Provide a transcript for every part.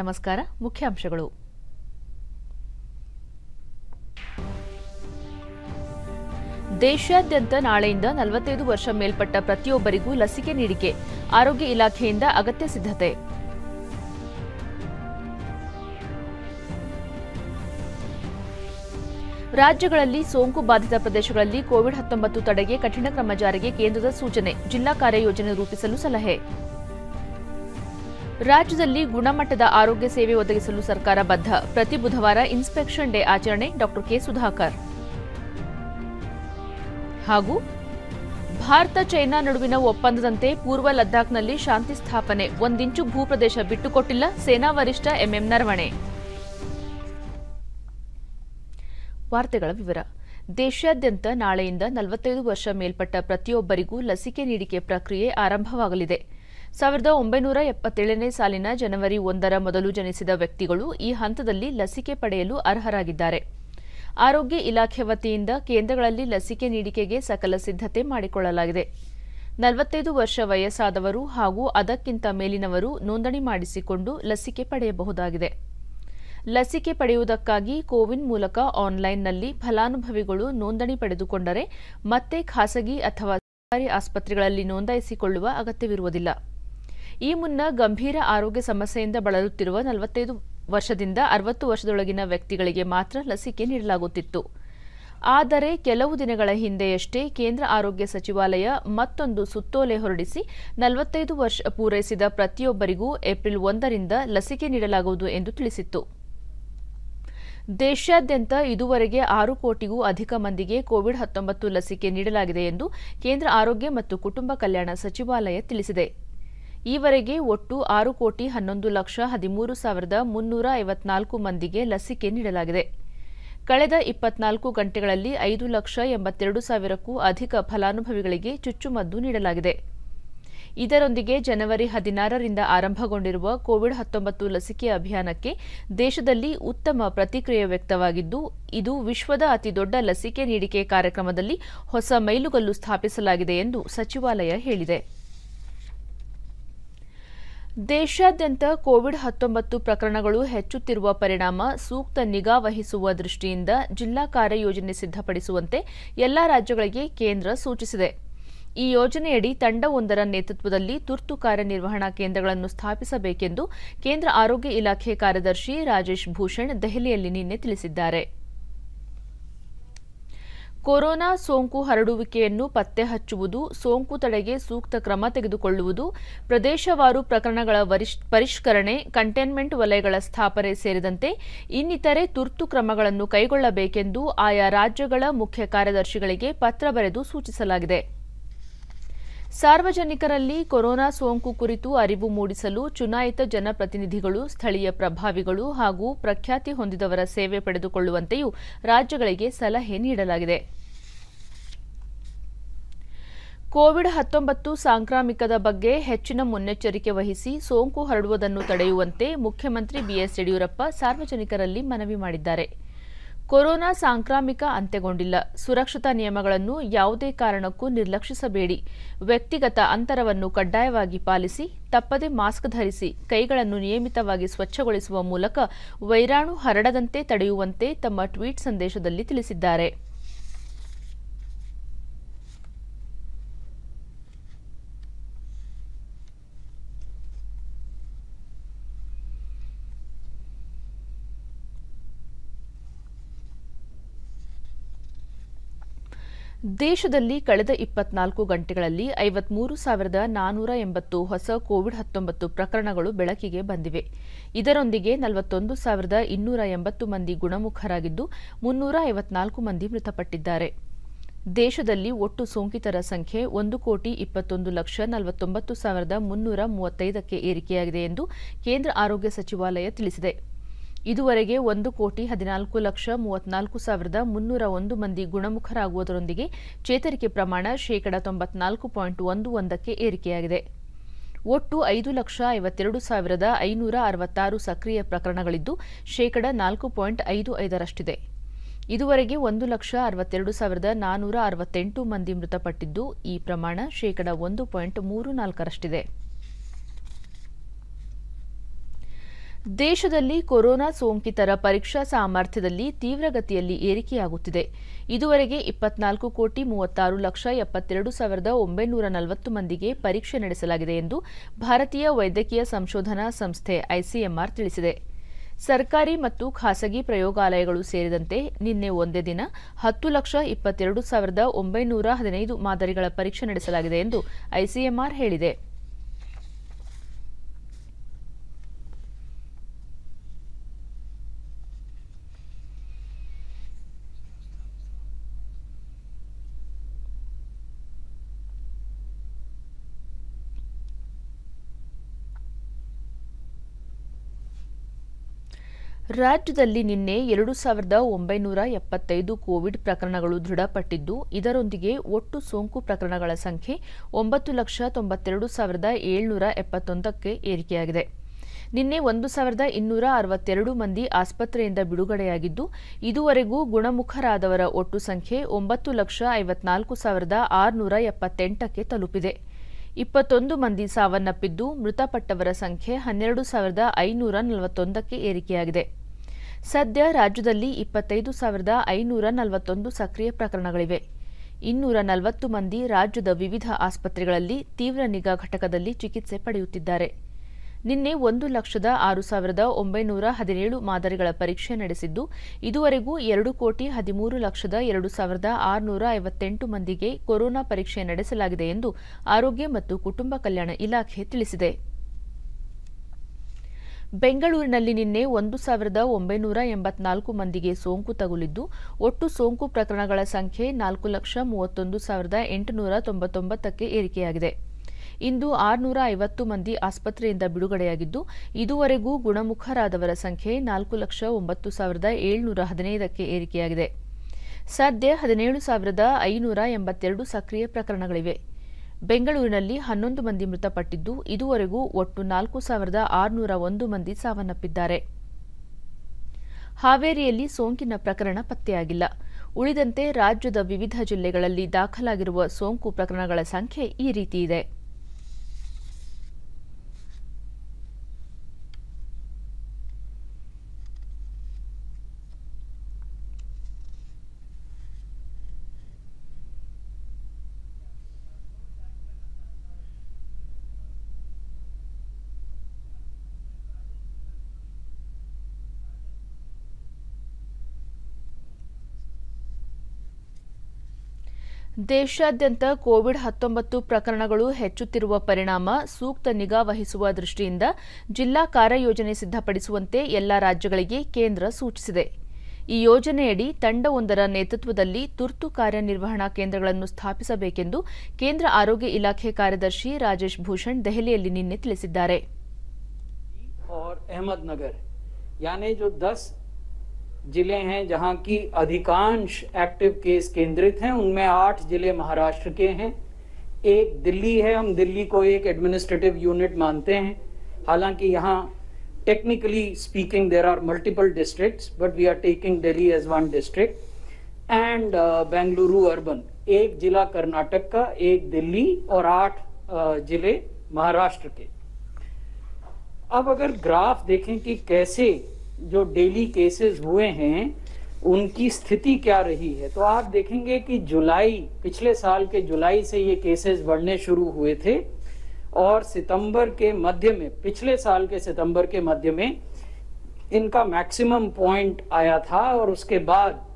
ನಮಸ್ಕಾರ. ಮುಖ್ಯಾಂಶಗಳು. ದೇಶಾದ್ಯಂತ ನಾಳೆಯಿಂದ ನಲವತ್ತೈದು ವರ್ಷ ಮೇಲ್ಪಟ್ಟ ಪ್ರತಿಯೊಬ್ಬರಿಗೂ ಲಸಿಕೆ ನೀಡಿಕೆ, ಆರೋಗ್ಯ ಇಲಾಖೆಯಿಂದ ಅಗತ್ಯ ಸಿದ್ಧತೆ. ರಾಜ್ಯಗಳಲ್ಲಿ ಸೋಂಕು ಬಾಧಿತ ಪ್ರದೇಶಗಳಲ್ಲಿ ಕೋವಿಡ್ ಹತ್ತೊಂಬತ್ತು ತಡೆಗೆ ಕಠಿಣ ಕ್ರಮ ಜಾರಿಗೆ ಕೇಂದ್ರದ ಸೂಚನೆ, ಜಿಲ್ಲಾ ಕಾರ್ಯಯೋಜನೆ ರೂಪಿಸಲು ಸಲಹೆ. ರಾಜ್ಯದಲ್ಲಿ ಗುಣಮಟ್ಟದ ಆರೋಗ್ಯ ಸೇವೆ ಒದಗಿಸಲು ಸರ್ಕಾರ ಬದ್ಧ. ಪ್ರತಿ ಬುಧವಾರ ಇನ್ಸ್ಪೆಕ್ಷನ್ ಡೇ ಆಚರಣೆ ಡಾಕ್ಟರ್ ಕೆ ಸುಧಾಕರ್. ಹಾಗೂ ಭಾರತ ಚೈನಾ ನಡುವಿನ ಒಪ್ಪಂದದಂತೆ ಪೂರ್ವ ಲದ್ದಾಖ್ನಲ್ಲಿ ಶಾಂತಿ ಸ್ಥಾಪನೆ. ಒಂದಿಂಚು ಭೂಪ್ರದೇಶ ಬಿಟ್ಟುಕೊಟ್ಟಿಲ್ಲ ಸೇನಾ ವರಿಷ್ಠ ಎಂಎಂ ನರವಣೆ. ವಾರ್ತೆಗಳ ವಿವರ. ದೇಶಾದ್ಯಂತ ನಾಳೆಯಿಂದ ನಲವತ್ತೈದು ವರ್ಷ ಮೇಲ್ಪಟ್ಟ ಪ್ರತಿಯೊಬ್ಬರಿಗೂ ಲಸಿಕೆ ನೀಡಿಕೆ ಪ್ರಕ್ರಿಯೆ ಆರಂಭವಾಗಲಿದೆ. ಸಾವಿರದ ಒಂಬೈನೂರ ಎಪ್ಪತ್ತೇಳನೇ ಸಾಲಿನ ಜನವರಿ ಒಂದರ ಮೊದಲು ಜನಿಸಿದ ವ್ಯಕ್ತಿಗಳು ಈ ಹಂತದಲ್ಲಿ ಲಸಿಕೆ ಪಡೆಯಲು ಅರ್ಹರಾಗಿದ್ದಾರೆ. ಆರೋಗ್ಯ ಇಲಾಖೆ ವತಿಯಿಂದ ಕೇಂದ್ರಗಳಲ್ಲಿ ಲಸಿಕೆ ನೀಡಿಕೆಗೆ ಸಕಲ ಸಿದ್ಧತೆ ಮಾಡಿಕೊಳ್ಳಲಾಗಿದೆ. ನಲವತ್ತೈದು ವರ್ಷ ವಯಸ್ಸಾದವರು ಹಾಗೂ ಅದಕ್ಕಿಂತ ಮೇಲಿನವರು ನೋಂದಣಿ ಮಾಡಿಸಿಕೊಂಡು ಲಸಿಕೆ ಪಡೆಯಬಹುದಾಗಿದೆ. ಲಸಿಕೆ ಪಡೆಯುವುದಕ್ಕಾಗಿ ಕೋವಿನ್ ಮೂಲಕ ಆನ್ಲೈನ್ನಲ್ಲಿ ಫಲಾನುಭವಿಗಳು ನೋಂದಣಿ ಪಡೆದುಕೊಂಡರೆ ಮತ್ತೆ ಖಾಸಗಿ ಅಥವಾ ಸರ್ಕಾರಿ ಆಸ್ಪತ್ರೆಗಳಲ್ಲಿ ನೋಂದಾಯಿಸಿಕೊಳ್ಳುವ ಅಗತ್ಯವಿರುವುದಿಲ್ಲ. ಈ ಮುನ್ನ ಗಂಭೀರ ಆರೋಗ್ಯ ಸಮಸ್ಯೆಯಿಂದ ಬಳಲುತ್ತಿರುವ ನಲವತ್ತೈದು ವರ್ಷದಿಂದ ಅರವತ್ತು ವರ್ಷದೊಳಗಿನ ವ್ಯಕ್ತಿಗಳಿಗೆ ಮಾತ್ರ ಲಸಿಕೆ ನೀಡಲಾಗುತ್ತಿತ್ತು. ಆದರೆ ಕೆಲವು ದಿನಗಳ ಹಿಂದೆಯಷ್ಟೇ ಕೇಂದ್ರ ಆರೋಗ್ಯ ಸಚಿವಾಲಯ ಮತ್ತೊಂದು ಸುತ್ತೋಲೆ ಹೊರಡಿಸಿ ನಲವತ್ತೈದು ವರ್ಷ ಪೂರೈಸಿದ ಪ್ರತಿಯೊಬ್ಬರಿಗೂ ಏಪ್ರಿಲ್ ಒಂದರಿಂದ ಲಸಿಕೆ ನೀಡಲಾಗುವುದು ಎಂದು ತಿಳಿಸಿತ್ತು. ದೇಶಾದ್ಯಂತ ಇದುವರೆಗೆ ಆರು ಕೋಟಿಗೂ ಅಧಿಕ ಮಂದಿಗೆ ಕೋವಿಡ್ ಹತ್ತೊಂಬತ್ತು ಲಸಿಕೆ ನೀಡಲಾಗಿದೆ ಎಂದು ಕೇಂದ್ರ ಆರೋಗ್ಯ ಮತ್ತು ಕುಟುಂಬ ಕಲ್ಯಾಣ ಸಚಿವಾಲಯ ತಿಳಿಸಿದೆ. ಈವರೆಗೆ ಒಟ್ಟು ಆರು ಕೋಟಿ ಹನ್ನೊಂದು ಲಕ್ಷ ಹದಿಮೂರು ಸಾವಿರದ ಮುನ್ನೂರ ಐವತ್ನಾಲ್ಕು ಮಂದಿಗೆ ಲಸಿಕೆ ನೀಡಲಾಗಿದೆ. ಕಳೆದ ಇಪ್ಪತ್ನಾಲ್ಕು ಗಂಟೆಗಳಲ್ಲಿ ಐದು ಲಕ್ಷ ಎಂಬತ್ತೆರಡು ಸಾವಿರಕ್ಕೂ ಅಧಿಕ ಫಲಾನುಭವಿಗಳಿಗೆ ಚುಚ್ಚುಮದ್ದು ನೀಡಲಾಗಿದೆ. ಇದರೊಂದಿಗೆ ಜನವರಿ ಹದಿನಾರರಿಂದ ಆರಂಭಗೊಂಡಿರುವ ಕೋವಿಡ್ ಹತ್ತೊಂಬತ್ತು ಲಸಿಕೆ ಅಭಿಯಾನಕ್ಕೆ ದೇಶದಲ್ಲಿ ಉತ್ತಮ ಪ್ರತಿಕ್ರಿಯೆ ವ್ಯಕ್ತವಾಗಿದ್ದು, ಇದು ವಿಶ್ವದ ಅತಿದೊಡ್ಡ ಲಸಿಕೆ ನೀಡಿಕೆ ಕಾರ್ಯಕ್ರಮದಲ್ಲಿ ಹೊಸ ಮೈಲುಗಲ್ಲು ಸ್ಥಾಪಿಸಲಾಗಿದೆ ಎಂದು ಸಚಿವಾಲಯ ಹೇಳಿದೆ. ದೇಶಾದ್ಯಂತ ಕೋವಿಡ್ ಹತ್ತೊಂಬತ್ತು ಪ್ರಕರಣಗಳು ಹೆಚ್ಚುತ್ತಿರುವ ಪರಿಣಾಮ ಸೂಕ್ತ ನಿಗಾ ವಹಿಸುವ ದೃಷ್ಟಿಯಿಂದ ಜಿಲ್ಲಾ ಕಾರ್ಯಯೋಜನೆ ಸಿದ್ಧಪಡಿಸುವಂತೆ ಎಲ್ಲಾ ರಾಜ್ಯಗಳಿಗೆ ಕೇಂದ್ರ ಸೂಚಿಸಿದೆ. ಈ ಯೋಜನೆಯಡಿ ತಂಡವೊಂದರ ನೇತೃತ್ವದಲ್ಲಿ ತುರ್ತು ಕಾರ್ಯನಿರ್ವಹಣಾ ಕೇಂದ್ರಗಳನ್ನು ಸ್ಥಾಪಿಸಬೇಕೆಂದು ಕೇಂದ್ರ ಆರೋಗ್ಯ ಇಲಾಖೆ ಕಾರ್ಯದರ್ಶಿ ರಾಜೇಶ್ ಭೂಷಣ್ ದೆಹಲಿಯಲ್ಲಿ ನಿನ್ನೆ ತಿಳಿಸಿದ್ದಾರೆ. ಕೊರೋನಾ ಸೋಂಕು ಹರಡುವಿಕೆಯನ್ನು ಪತ್ತೆ ಹಚ್ಚುವುದು ಸೋಂಕು ತಡೆಗೆ ಸೂಕ್ತ ಕ್ರಮ ತೆಗೆದುಕೊಳ್ಳುವುದು, ಪ್ರದೇಶವಾರು ಪ್ರಕರಣಗಳ ಪರಿಷ್ಕರಣೆ, ಕಂಟೈನ್ಮೆಂಟ್ ವಲಯಗಳ ಸ್ಥಾಪನೆ ಸೇರಿದಂತೆ ಇನ್ನಿತರೆ ತುರ್ತು ಕ್ರಮಗಳನ್ನು ಕೈಗೊಳ್ಳಬೇಕೆಂದು ಆಯಾ ರಾಜ್ಯಗಳ ಮುಖ್ಯ ಕಾರ್ಯದರ್ಶಿಗಳಿಗೆ ಪತ್ರ ಬರೆದು ಸೂಚಿಸಲಾಗಿದೆ. ಸಾರ್ವಜನಿಕರಲ್ಲಿ ಕೊರೋನಾ ಸೋಂಕು ಕುರಿತು ಅರಿವು ಮೂಡಿಸಲು ಚುನಾಯಿತ ಜನಪ್ರತಿನಿಧಿಗಳು, ಸ್ಥಳೀಯ ಪ್ರಭಾವಿಗಳು ಹಾಗೂ ಪ್ರಖ್ಯಾತಿ ಹೊಂದಿದವರ ಸೇವೆ ಪಡೆದುಕೊಳ್ಳುವಂತೆಯೂ ರಾಜ್ಯಗಳಿಗೆ ಸಲಹೆ ನೀಡಲಾಗಿದೆ. ಕೋವಿಡ್ ಹತ್ತೊಂಬತ್ತು ಸಾಂಕ್ರಾಮಿಕದ ಬಗ್ಗೆ ಹೆಚ್ಚಿನ ಮುನ್ನೆಚ್ಚರಿಕೆ ವಹಿಸಿ ಸೋಂಕು ಹರಡುವುದನ್ನು ತಡೆಯುವಂತೆ ಮುಖ್ಯಮಂತ್ರಿ ಬಿಎಸ್ ಯಡಿಯೂರಪ್ಪ ಸಾರ್ವಜನಿಕರಲ್ಲಿ ಮನವಿ ಮಾಡಿದ್ದಾರೆ. ಕೊರೋನಾ ಸಾಂಕ್ರಾಮಿಕ ಅಂತ್ಯಗೊಂಡಿಲ್ಲ. ಸುರಕ್ಷತಾ ನಿಯಮಗಳನ್ನು ಯಾವುದೇ ಕಾರಣಕ್ಕೂ ನಿರ್ಲಕ್ಷಿಸಬೇಡಿ. ವ್ಯಕ್ತಿಗತ ಅಂತರವನ್ನು ಕಡ್ಡಾಯವಾಗಿ ಪಾಲಿಸಿ, ತಪ್ಪದೆ ಮಾಸ್ಕ್ ಧರಿಸಿ, ಕೈಗಳನ್ನು ನಿಯಮಿತವಾಗಿ ಸ್ವಚ್ಛಗೊಳಿಸುವ ಮೂಲಕ ವೈರಾಣು ಹರಡದಂತೆ ತಡೆಯುವಂತೆ ತಮ್ಮ ಟ್ವೀಟ್ ಸಂದೇಶದಲ್ಲಿ ತಿಳಿಸಿದ್ದಾರೆ. ದೇಶದಲ್ಲಿ ಕಳೆದ ಇಪ್ಪತ್ನಾಲ್ಕು ಗಂಟೆಗಳಲ್ಲಿ ಐವತ್ಮೂರು ಸಾವಿರದ ನಾನೂರ ಎಂಬತ್ತು ಹೊಸ ಕೋವಿಡ್ ಹತ್ತೊಂಬತ್ತು ಪ್ರಕರಣಗಳು ಬೆಳಕಿಗೆ ಬಂದಿವೆ. ಇದರೊಂದಿಗೆ ನಲವತ್ತೊಂದು ಸಾವಿರದ ಇನ್ನೂರ ಎಂಬತ್ತು ಮಂದಿ ಗುಣಮುಖರಾಗಿದ್ದು ಮುನ್ನೂರ ಐವತ್ನಾಲ್ಕು ಮಂದಿ ಮೃತಪಟ್ಟಿದ್ದಾರೆ. ದೇಶದಲ್ಲಿ ಒಟ್ಟು ಸೋಂಕಿತರ ಸಂಖ್ಯೆ ಒಂದು ಕೋಟಿ ಇಪ್ಪತ್ತೊಂದು ಲಕ್ಷ ನಲವತ್ತೊಂಬತ್ತು ಸಾವಿರದ ಮುನ್ನೂರ ಮೂವತ್ತೈದಕ್ಕೆ ಏರಿಕೆಯಾಗಿದೆ ಎಂದು ಕೇಂದ್ರ ಆರೋಗ್ಯ ಸಚಿವಾಲಯ ತಿಳಿಸಿದೆ. ಇದುವರೆಗೆ ಒಂದು ಕೋಟಿ ಹದಿನಾಲ್ಕು ಲಕ್ಷ ಮೂವತ್ನಾಲ್ಕು ಸಾವಿರದ ಮುನ್ನೂರ ಒಂದು ಮಂದಿ ಗುಣಮುಖರಾಗುವುದರೊಂದಿಗೆ ಚೇತರಿಕೆ ಪ್ರಮಾಣ ಶೇಕಡ ತೊಂಬತ್ನಾಲ್ಕು ಪಾಯಿಂಟ್ ಒಂದು ಒಂದಕ್ಕೆ ಏರಿಕೆಯಾಗಿದೆ. ಒಟ್ಟು ಐದು ಲಕ್ಷ ಐವತ್ತೆರಡು ಸಾವಿರದ ಐನೂರ ಅರವತ್ತಾರು ಸಕ್ರಿಯ ಪ್ರಕರಣಗಳಿದ್ದು ಶೇಕಡ ನಾಲ್ಕು ಪಾಯಿಂಟ್ ಐದು ಐದರಷ್ಟಿದೆ. ಇದುವರೆಗೆ ಒಂದು ಲಕ್ಷ ಅರವತ್ತೆರಡು ಸಾವಿರದ ನಾನೂರ ಅರವತ್ತೆಂಟು ಮಂದಿ ಮೃತಪಟ್ಟಿದ್ದು ಈ ಪ್ರಮಾಣ ಶೇಕಡ ಒಂದು ಪಾಯಿಂಟ್ ಮೂರು ನಾಲ್ಕರಷ್ಟಿದೆ. ದೇಶದಲ್ಲಿ ಕೊರೋನಾ ಸೋಂಕಿತರ ಪರೀಕ್ಷಾ ಸಾಮರ್ಥ್ಯದಲ್ಲಿ ತೀವ್ರಗತಿಯಲ್ಲಿ ಏರಿಕೆಯಾಗುತ್ತಿದೆ. ಇದುವರೆಗೆ ಇಪ್ಪತ್ನಾಲ್ಕು ಕೋಟಿ ಮೂವತ್ತಾರು ಲಕ್ಷ ಎಪ್ಪತ್ತೆರಡು ಸಾವಿರದ ಒಂಬೈನೂರ ನಲವತ್ತು ಮಂದಿಗೆ ಪರೀಕ್ಷೆ ನಡೆಸಲಾಗಿದೆ ಎಂದು ಭಾರತೀಯ ವೈದ್ಯಕೀಯ ಸಂಶೋಧನಾ ಸಂಸ್ಥೆ ಐಸಿಎಂಆರ್ ತಿಳಿಸಿದೆ. ಸರ್ಕಾರಿ ಮತ್ತು ಖಾಸಗಿ ಪ್ರಯೋಗಾಲಯಗಳು ಸೇರಿದಂತೆ ನಿನ್ನೆ ಒಂದೇ ದಿನ ಹತ್ತು ಲಕ್ಷ ಇಪ್ಪತ್ತೆರಡು ಸಾವಿರದ ಒಂಬೈನೂರ ಹದಿನೈದು ಮಾದರಿಗಳ ಪರೀಕ್ಷೆ ನಡೆಸಲಾಗಿದೆ ಎಂದು ಐಸಿಎಂಆರ್ ಹೇಳಿದೆ. ರಾಜ್ಯದಲ್ಲಿ ನಿನ್ನೆ ಎರಡು ಸಾವಿರದ ಒಂಬೈನೂರ ಎಪ್ಪತ್ತೈದು ಕೋವಿಡ್ ಪ್ರಕರಣಗಳು ದೃಢಪಟ್ಟಿದ್ದು, ಇದರೊಂದಿಗೆ ಒಟ್ಟು ಸೋಂಕು ಪ್ರಕರಣಗಳ ಸಂಖ್ಯೆ ಒಂಬತ್ತು ಲಕ್ಷ ತೊಂಬತ್ತೆರಡು ಸಾವಿರದ ಏಳ್ನೂರ ಎಪ್ಪತ್ತೊಂದಕ್ಕೆ ಏರಿಕೆಯಾಗಿದೆ. ನಿನ್ನೆ ಒಂದು ಸಾವಿರದ ಇನ್ನೂರ ಅರವತ್ತೆರಡು ಮಂದಿ ಆಸ್ಪತ್ರೆಯಿಂದ ಬಿಡುಗಡೆಯಾಗಿದ್ದು, ಇದುವರೆಗೂ ಗುಣಮುಖರಾದವರ ಒಟ್ಟು ಸಂಖ್ಯೆ ಒಂಬತ್ತು ಲಕ್ಷ ಐವತ್ನಾಲ್ಕು ಸಾವಿರದ ಆರುನೂರ ಎಪ್ಪತ್ತೆಂಟಕ್ಕೆ ತಲುಪಿದೆ. ಇಪ್ಪತ್ತೊಂದು ಮಂದಿ ಸಾವನ್ನಪ್ಪಿದ್ದು, ಮೃತಪಟ್ಟವರ ಸಂಖ್ಯೆ ಹನ್ನೆರಡು ಸಾವಿರದ ಐನೂರ ನಲವತ್ತೊಂದಕ್ಕೆ ಏರಿಕೆಯಾಗಿದೆ. ಸದ್ಯ ರಾಜ್ಯದಲ್ಲಿ ಇಪ್ಪತ್ತೈದು ಸಾವಿರದ ಐನೂರ ನಲವತ್ತೊಂದು ಸಕ್ರಿಯ ಪ್ರಕರಣಗಳಿವೆ. ಇನ್ನೂರ ನಲವತ್ತು ಮಂದಿ ರಾಜ್ಯದ ವಿವಿಧ ಆಸ್ಪತ್ರೆಗಳಲ್ಲಿ ತೀವ್ರ ನಿಗಾ ಘಟಕದಲ್ಲಿ ಚಿಕಿತ್ಸೆ ಪಡೆಯುತ್ತಿದ್ದಾರೆ. ನಿನ್ನೆ ಒಂದು ಲಕ್ಷದ ಆರು ಸಾವಿರದ ಒಂಬೈನೂರ ಹದಿನೇಳು ಮಾದರಿಗಳ ಪರೀಕ್ಷೆ ನಡೆಸಿದ್ದು, ಇದುವರೆಗೂ ಎರಡು ಕೋಟಿ ಹದಿಮೂರು ಲಕ್ಷದ ಎರಡು ಸಾವಿರದ ಆರುನೂರ ಐವತ್ತೆಂಟು ಮಂದಿಗೆ ಕೊರೋನಾ ಪರೀಕ್ಷೆ ನಡೆಸಲಾಗಿದೆ ಎಂದು ಆರೋಗ್ಯ ಮತ್ತು ಕುಟುಂಬ ಕಲ್ಯಾಣ ಇಲಾಖೆ ತಿಳಿಸಿದೆ. ಬೆಂಗಳೂರಿನಲ್ಲಿ ನಿನ್ನೆ ಒಂದು ಸಾವಿರದ ಒಂಬೈನೂರ ಎಂಬತ್ನಾಲ್ಕು ಮಂದಿಗೆ ಸೋಂಕು ತಗುಲಿದ್ದು, ಒಟ್ಟು ಸೋಂಕು ಪ್ರಕರಣಗಳ ಸಂಖ್ಯೆ ನಾಲ್ಕು ಲಕ್ಷ ಮೂವತ್ತೊಂದು ಸಾವಿರದ ಎಂಟುನೂರ ತೊಂಬತ್ತೊಂಬತ್ತಕ್ಕೆ ಏರಿಕೆಯಾಗಿದೆ. ಇಂದು ಆರುನೂರ ಐವತ್ತು ಮಂದಿ ಆಸ್ಪತ್ರೆಯಿಂದ ಬಿಡುಗಡೆಯಾಗಿದ್ದು, ಇದುವರೆಗೂ ಗುಣಮುಖರಾದವರ ಸಂಖ್ಯೆ ನಾಲ್ಕು ಲಕ್ಷ ಒಂಬತ್ತು ಸಾವಿರದ ಏಳ್ನೂರ ಹದಿನೈದಕ್ಕೆ ಏರಿಕೆಯಾಗಿದೆ. ಸದ್ಯ ಹದಿನೇಳು ಸಾವಿರದ ಐನೂರ ಎಂಬತ್ತೆರಡು ಸಕ್ರಿಯ ಪ್ರಕರಣಗಳಿವೆ. ಬೆಂಗಳೂರಿನಲ್ಲಿ ಹನ್ನೊಂದು ಮಂದಿ ಮೃತಪಟ್ಟಿದ್ದು, ಇದುವರೆಗೂ ಒಟ್ಟು ನಾಲ್ಕು ಸಾವಿರದ ಆರುನೂರ ಒಂದು ಮಂದಿ ಸಾವನ್ನಪ್ಪಿದ್ದಾರೆ. ಹಾವೇರಿಯಲ್ಲಿ ಸೋಂಕಿನ ಪ್ರಕರಣ ಪತ್ತೆಯಾಗಿಲ್ಲ. ಉಳಿದಂತೆ ರಾಜ್ಯದ ವಿವಿಧ ಜಿಲ್ಲೆಗಳಲ್ಲಿ ದಾಖಲಾಗಿರುವ ಸೋಂಕು ಪ್ರಕರಣಗಳ ಸಂಖ್ಯೆ ಈ ರೀತಿ ಇದೆ. ದೇಶಾದ್ಯಂತ ಕೋವಿಡ್ ಹತ್ತೊಂಬತ್ತು ಪ್ರಕರಣಗಳು ಹೆಚ್ಚುತ್ತಿರುವ ಪರಿಣಾಮ ಸೂಕ್ತ ನಿಗಾ ವಹಿಸುವ ದೃಷ್ಟಿಯಿಂದ ಜಿಲ್ಲಾ ಕಾರ್ಯಯೋಜನೆ ಸಿದ್ಧಪಡಿಸುವಂತೆ ಎಲ್ಲ ರಾಜ್ಯಗಳಿಗೆ ಕೇಂದ್ರ ಸೂಚಿಸಿದೆ ಈ ಯೋಜನೆಯಡಿ ತಂಡವೊಂದರ ನೇತೃತ್ವದಲ್ಲಿ ತುರ್ತು ಕಾರ್ಯನಿರ್ವಹಣಾ ಕೇಂದ್ರಗಳನ್ನು ಸ್ಥಾಪಿಸಬೇಕೆಂದು ಕೇಂದ್ರ ಆರೋಗ್ಯ ಇಲಾಖೆ ಕಾರ್ಯದರ್ಶಿ ರಾಜೇಶ್ ಭೂಷಣ್ ದೆಹಲಿಯಲ್ಲಿ ನಿನ್ನೆ ತಿಳಿಸಿದ್ದಾರೆ ज़िले हैं जहाँ की अधिकांश एक्टिव केस केंद्रित हैं। उनमें आठ ज़िले महाराष्ट्र के हैं। एक दिल्ली है। हम दिल्ली को एक एडमिनिस्ट्रेटिव यूनिट मानते हैं। हालाँकि यहाँ technically speaking there are multiple districts but we are taking Delhi as one district and Bengaluru urban एक जिला कर्नाटक का, एक दिल्ली और आठ ज़िले महाराष्ट्र के। अब अगर ग्राफ देखें कि कैसे जो डेली केसेस हुए हैं, उनकी स्थिति क्या रही है? तो आप देखेंगे कि जुलाई, पिछले साल के जुलाई से ये केसेस बढ़ने शुरू हुए थे और सितंबर के मध्य में, पिछले साल के सितंबर के मध्य में इनका मैक्सिमम पॉइंट आया था और उसके बाद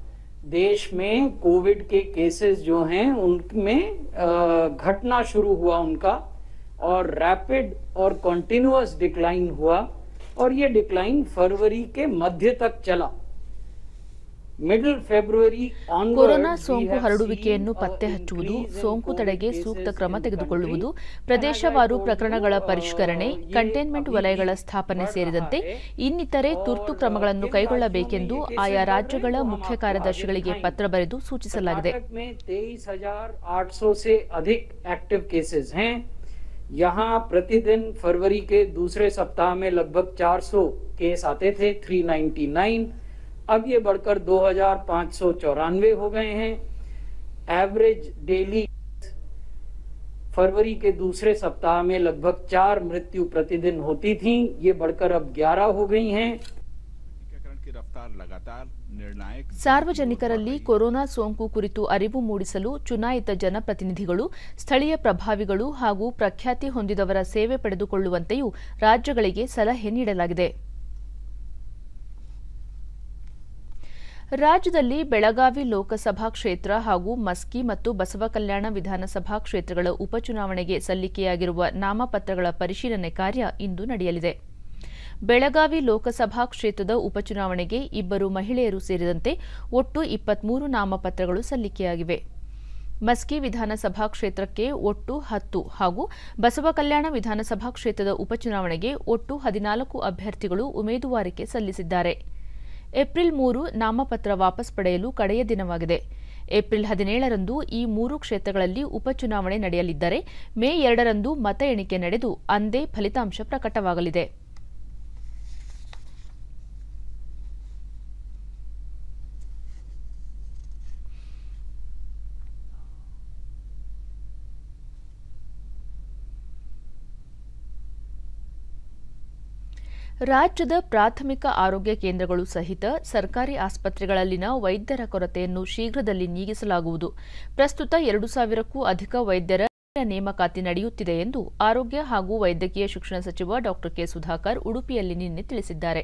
देश में कोविड के केसेस जो हैं, उनमें घटना शुरू हुआ उनका और रैपिड और कॉन्टिन्यूअस डिक्लाइन हुआ। और ये डिक्लाइन फरवरी के मध्य तक चला मिडिल ಫೆಬ್ರವರಿ ಕೊರೋನಾ ಸೋಂಕು ಹರಡುವಿಕೆಯನ್ನು ಪತ್ತೆ ಹಚ್ಚುವುದು ಸೋಂಕು ತಡೆಗೆ ಸೂಕ್ತ ಕ್ರಮ ತೆಗೆದುಕೊಳ್ಳುವುದು ಪ್ರದೇಶವಾರು ಪ್ರಕರಣಗಳ ಪರಿಷ್ಕರಣೆ ಕಂಟೈನ್ಮೆಂಟ್ ವಲಯಗಳ ಸ್ಥಾಪನೆ ಸೇರಿದಂತೆ ಇನ್ನಿತರೆ ತುರ್ತು ಕ್ರಮಗಳನ್ನು ಕೈಗೊಳ್ಳಬೇಕೆಂದು ಆಯಾ ರಾಜ್ಯಗಳ ಮುಖ್ಯ ಕಾರ್ಯದರ್ಶಿಗಳಿಗೆ ಪತ್ರ ಬರೆದು ಸೂಚಿಸಲಾಗಿದೆ यहाँ प्रतिदिन फरवरी के दूसरे सप्ताह में लगभग 400 केस आते थे 399 अब ये बढ़कर दो हज़ार पाँच सौ चौरानवे हो गए हैं। एवरेज डेली फरवरी के दूसरे सप्ताह में लगभग चार मृत्यु प्रतिदिन होती थीं। ये बढ़कर अब 11 हो गई हैं। टीकाकरण की रफ्तार लगातार ಸಾರ್ವಜನಿಕರಲ್ಲಿ ಕೊರೋನಾ ಸೋಂಕು ಕುರಿತು ಅರಿವು ಮೂಡಿಸಲು ಚುನಾಯಿತ ಜನಪ್ರತಿನಿಧಿಗಳು, ಸ್ಥಳೀಯ ಪ್ರಭಾವಿಗಳು ಹಾಗೂ ಪ್ರಖ್ಯಾತಿ ಹೊಂದಿದವರ ಸೇವೆ ಪಡೆದುಕೊಳ್ಳುವಂತೆಯೂ ರಾಜ್ಯಗಳಿಗೆ ಸಲಹೆ ನೀಡಲಾಗಿದೆ. ರಾಜ್ಯದಲ್ಲಿ ಬೆಳಗಾವಿ ಲೋಕಸಭಾ ಕ್ಷೇತ್ರ ಹಾಗೂ ಮಸ್ಕಿ ಮತ್ತು ಬಸವಕಲ್ಯಾಣ ವಿಧಾನಸಭಾ ಕ್ಷೇತ್ರಗಳ ಉಪಚುನಾವಣೆಗೆ ಸಲ್ಲಿಕೆಯಾಗಿರುವ ನಾಮಪತ್ರಗಳ ಪರಿಶೀಲನೆ ಕಾರ್ಯ ಇಂದು ನಡೆಯಲಿದೆ. ಬೆಳಗಾವಿ ಲೋಕಸಭಾ ಕ್ಷೇತ್ರದ ಉಪಚುನಾವಣೆಗೆ ಇಬ್ಬರು ಮಹಿಳೆಯರು ಸೇರಿದಂತೆ ಒಟ್ಟು ಇಪ್ಪತ್ಮೂರು ನಾಮಪತ್ರಗಳು ಸಲ್ಲಿಕೆಯಾಗಿವೆ. ಮಸ್ಕಿ ವಿಧಾನಸಭಾ ಕ್ಷೇತ್ರಕ್ಕೆ ಒಟ್ಟು ಹತ್ತು ಹಾಗೂ ಬಸವಕಲ್ಯಾಣ ವಿಧಾನಸಭಾ ಕ್ಷೇತ್ರದ ಉಪಚುನಾವಣೆಗೆ ಒಟ್ಟು ಹದಿನಾಲ್ಕು ಅಭ್ಯರ್ಥಿಗಳು ಉಮೇದುವಾರಿಕೆ ಸಲ್ಲಿಸಿದ್ದಾರೆ. ಏಪ್ರಿಲ್ ಮೂರು ನಾಮಪತ್ರ ವಾಪಸ್ ಪಡೆಯಲು ಕಡೆಯ ದಿನವಾಗಿದೆ. ಏಪ್ರಿಲ್ ಹದಿನೇಳರಂದು ಈ ಮೂರು ಕ್ಷೇತ್ರಗಳಲ್ಲಿ ಉಪಚುನಾವಣೆ ನಡೆಯಲಿದ್ದರೆ ಮೇ ಎರಡರಂದು ಮತ ಎಣಿಕೆ ನಡೆದು ಅಂದೇ ಫಲಿತಾಂಶ ಪ್ರಕಟವಾಗಲಿದೆ. ರಾಜ್ಯದ ಪ್ರಾಥಮಿಕ ಆರೋಗ್ಯ ಕೇಂದ್ರಗಳು ಸಹಿತ ಸರ್ಕಾರಿ ಆಸ್ಪತ್ರೆಗಳಲ್ಲಿನ ವೈದ್ಯರ ಕೊರತೆಯನ್ನು ಶೀಘ್ರದಲ್ಲಿ ನೀಗಿಸಲಾಗುವುದು. ಪ್ರಸ್ತುತ ಎರಡು ಸಾವಿರಕ್ಕೂ ಅಧಿಕ ವೈದ್ಯರ ನೇಮಕಾತಿ ನಡೆಯುತ್ತಿದೆ ಎಂದು ಆರೋಗ್ಯ ಹಾಗೂ ವೈದ್ಯಕೀಯ ಶಿಕ್ಷಣ ಸಚಿವ ಡಾ ಕೆ ಸುಧಾಕರ್ ಉಡುಪಿಯಲ್ಲಿ ನಿನ್ನೆ ತಿಳಿಸಿದ್ದಾರೆ.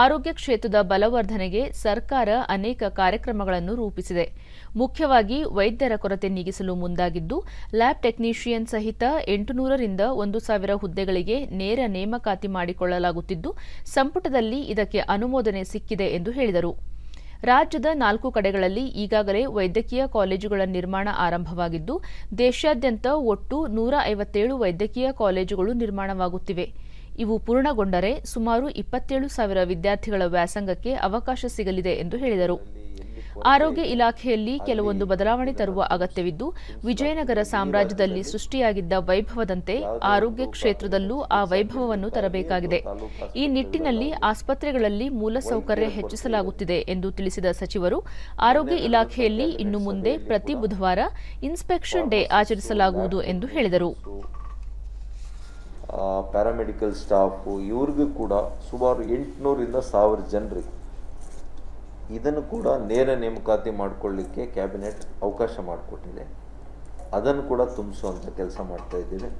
ಆರೋಗ್ಯ ಕ್ಷೇತ್ರದ ಬಲವರ್ಧನೆಗೆ ಸರ್ಕಾರ ಅನೇಕ ಕಾರ್ಯಕ್ರಮಗಳನ್ನು ರೂಪಿಸಿದೆ. ಮುಖ್ಯವಾಗಿ ವೈದ್ಯರ ಕೊರತೆ ನೀಗಿಸಲು ಮುಂದಾಗಿದ್ದು, ಲ್ಯಾಬ್ ಟೆಕ್ನಿಷಿಯನ್ ಸಹಿತ ಎಂಟುನೂರರಿಂದ ಒಂದು ಸಾವಿರ ಹುದ್ದೆಗಳಿಗೆ ನೇರ ನೇಮಕಾತಿ ಮಾಡಿಕೊಳ್ಳಲಾಗುತ್ತಿದ್ದು, ಸಂಪುಟದಲ್ಲಿ ಇದಕ್ಕೆ ಅನುಮೋದನೆ ಸಿಕ್ಕಿದೆ ಎಂದು ಹೇಳಿದರು. ರಾಜ್ಯದ ನಾಲ್ಕು ಕಡೆಗಳಲ್ಲಿ ಈಗಾಗಲೇ ವೈದ್ಯಕೀಯ ಕಾಲೇಜುಗಳ ನಿರ್ಮಾಣ ಆರಂಭವಾಗಿದ್ದು, ದೇಶಾದ್ಯಂತ ಒಟ್ಟು ನೂರ ಐವತ್ತೇಳು ವೈದ್ಯಕೀಯ ಕಾಲೇಜುಗಳು ನಿರ್ಮಾಣವಾಗುತ್ತಿವೆ. ಇವು ಪೂರ್ಣಗೊಂಡರೆ ಸುಮಾರು ಇಪ್ಪತ್ತೇಳು ಸಾವಿರ ವಿದ್ಯಾರ್ಥಿಗಳ ವ್ಯಾಸಂಗಕ್ಕೆ ಅವಕಾಶ ಸಿಗಲಿದೆ ಎಂದು ಹೇಳಿದರು. ಆರೋಗ್ಯ ಇಲಾಖೆಯಲ್ಲಿ ಕೆಲವೊಂದು ಬದಲಾವಣೆ ತರುವ ಅಗತ್ಯವಿದ್ದು, ವಿಜಯನಗರ ಸಾಮ್ರಾಜ್ಯದಲ್ಲಿ ಸೃಷ್ಟಿಯಾಗಿದ್ದ ವೈಭವದಂತೆ ಆರೋಗ್ಯ ಕ್ಷೇತ್ರದಲ್ಲೂ ಆ ವೈಭವವನ್ನು ತರಬೇಕಾಗಿದೆ. ಈ ನಿಟ್ಟಿನಲ್ಲಿ ಆಸ್ಪತ್ರೆಗಳಲ್ಲಿ ಮೂಲಸೌಕರ್ಯ ಹೆಚ್ಚಿಸಲಾಗುತ್ತಿದೆ ಎಂದು ತಿಳಿಸಿದ ಸಚಿವರು, ಆರೋಗ್ಯ ಇಲಾಖೆಯಲ್ಲಿ ಇನ್ನು ಮುಂದೆ ಪ್ರತಿ ಬುಧವಾರ ಇನ್ಸ್ಪೆಕ್ಷನ್ ಡೇ ಆಚರಿಸಲಾಗುವುದು ಎಂದು ಹೇಳಿದರು. ಪ್ಯಾರಾಮೆಡಿಕಲ್ ಸ್ಟಾಫು ಇವ್ರಿಗೂ ಕೂಡ ಸುಮಾರು ಎಂಟುನೂರಿಂದ ಸಾವಿರ ಜನರಿಗೆ ಇದನ್ನು ಕೂಡ ನೇರ ನೇಮಕಾತಿ ಮಾಡಿಕೊಳ್ಳಿಕ್ಕೆ ಕ್ಯಾಬಿನೆಟ್ ಅವಕಾಶ ಮಾಡಿಕೊಟ್ಟಿದೆ. ಅದನ್ನು ಕೂಡ ತುಂಬಿಸುವಂಥ ಕೆಲಸ ಮಾಡ್ತಾ ಇದ್ದೀವಿ.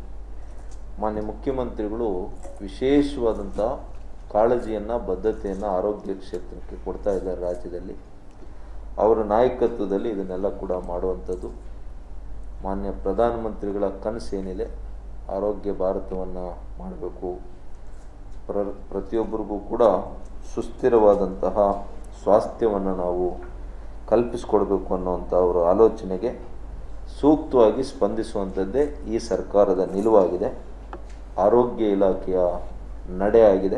ಮಾನ್ಯ ಮುಖ್ಯಮಂತ್ರಿಗಳು ವಿಶೇಷವಾದಂಥ ಕಾಳಜಿಯನ್ನು, ಬದ್ಧತೆಯನ್ನು ಆರೋಗ್ಯ ಕ್ಷೇತ್ರಕ್ಕೆ ಕೊಡ್ತಾ ಇದ್ದಾರೆ ರಾಜ್ಯದಲ್ಲಿ. ಅವರ ನಾಯಕತ್ವದಲ್ಲಿ ಇದನ್ನೆಲ್ಲ ಕೂಡ ಮಾಡುವಂಥದ್ದು. ಮಾನ್ಯ ಪ್ರಧಾನಮಂತ್ರಿಗಳ ಕನಸೇನಿದೆ. ಆರೋಗ್ಯ ಭಾರತವನ್ನು ಮಾಡಬೇಕು. ಪ್ರ, ಪ್ರತಿಯೊಬ್ಬರಿಗೂ ಕೂಡ ಸುಸ್ಥಿರವಾದಂತಹ ಸ್ವಾಸ್ಥ್ಯವನ್ನು ನಾವು ಕಲ್ಪಿಸಿಕೊಡ್ಬೇಕು ಅನ್ನುವಂಥ ಅವರ ಆಲೋಚನೆಗೆ ಸೂಕ್ತವಾಗಿ ಸ್ಪಂದಿಸುವಂಥದ್ದೇ ಈ ಸರ್ಕಾರದ ನಿಲುವಾಗಿದೆ. ಆರೋಗ್ಯ ಇಲಾಖೆಯ ನಡೆಯಾಗಿದೆ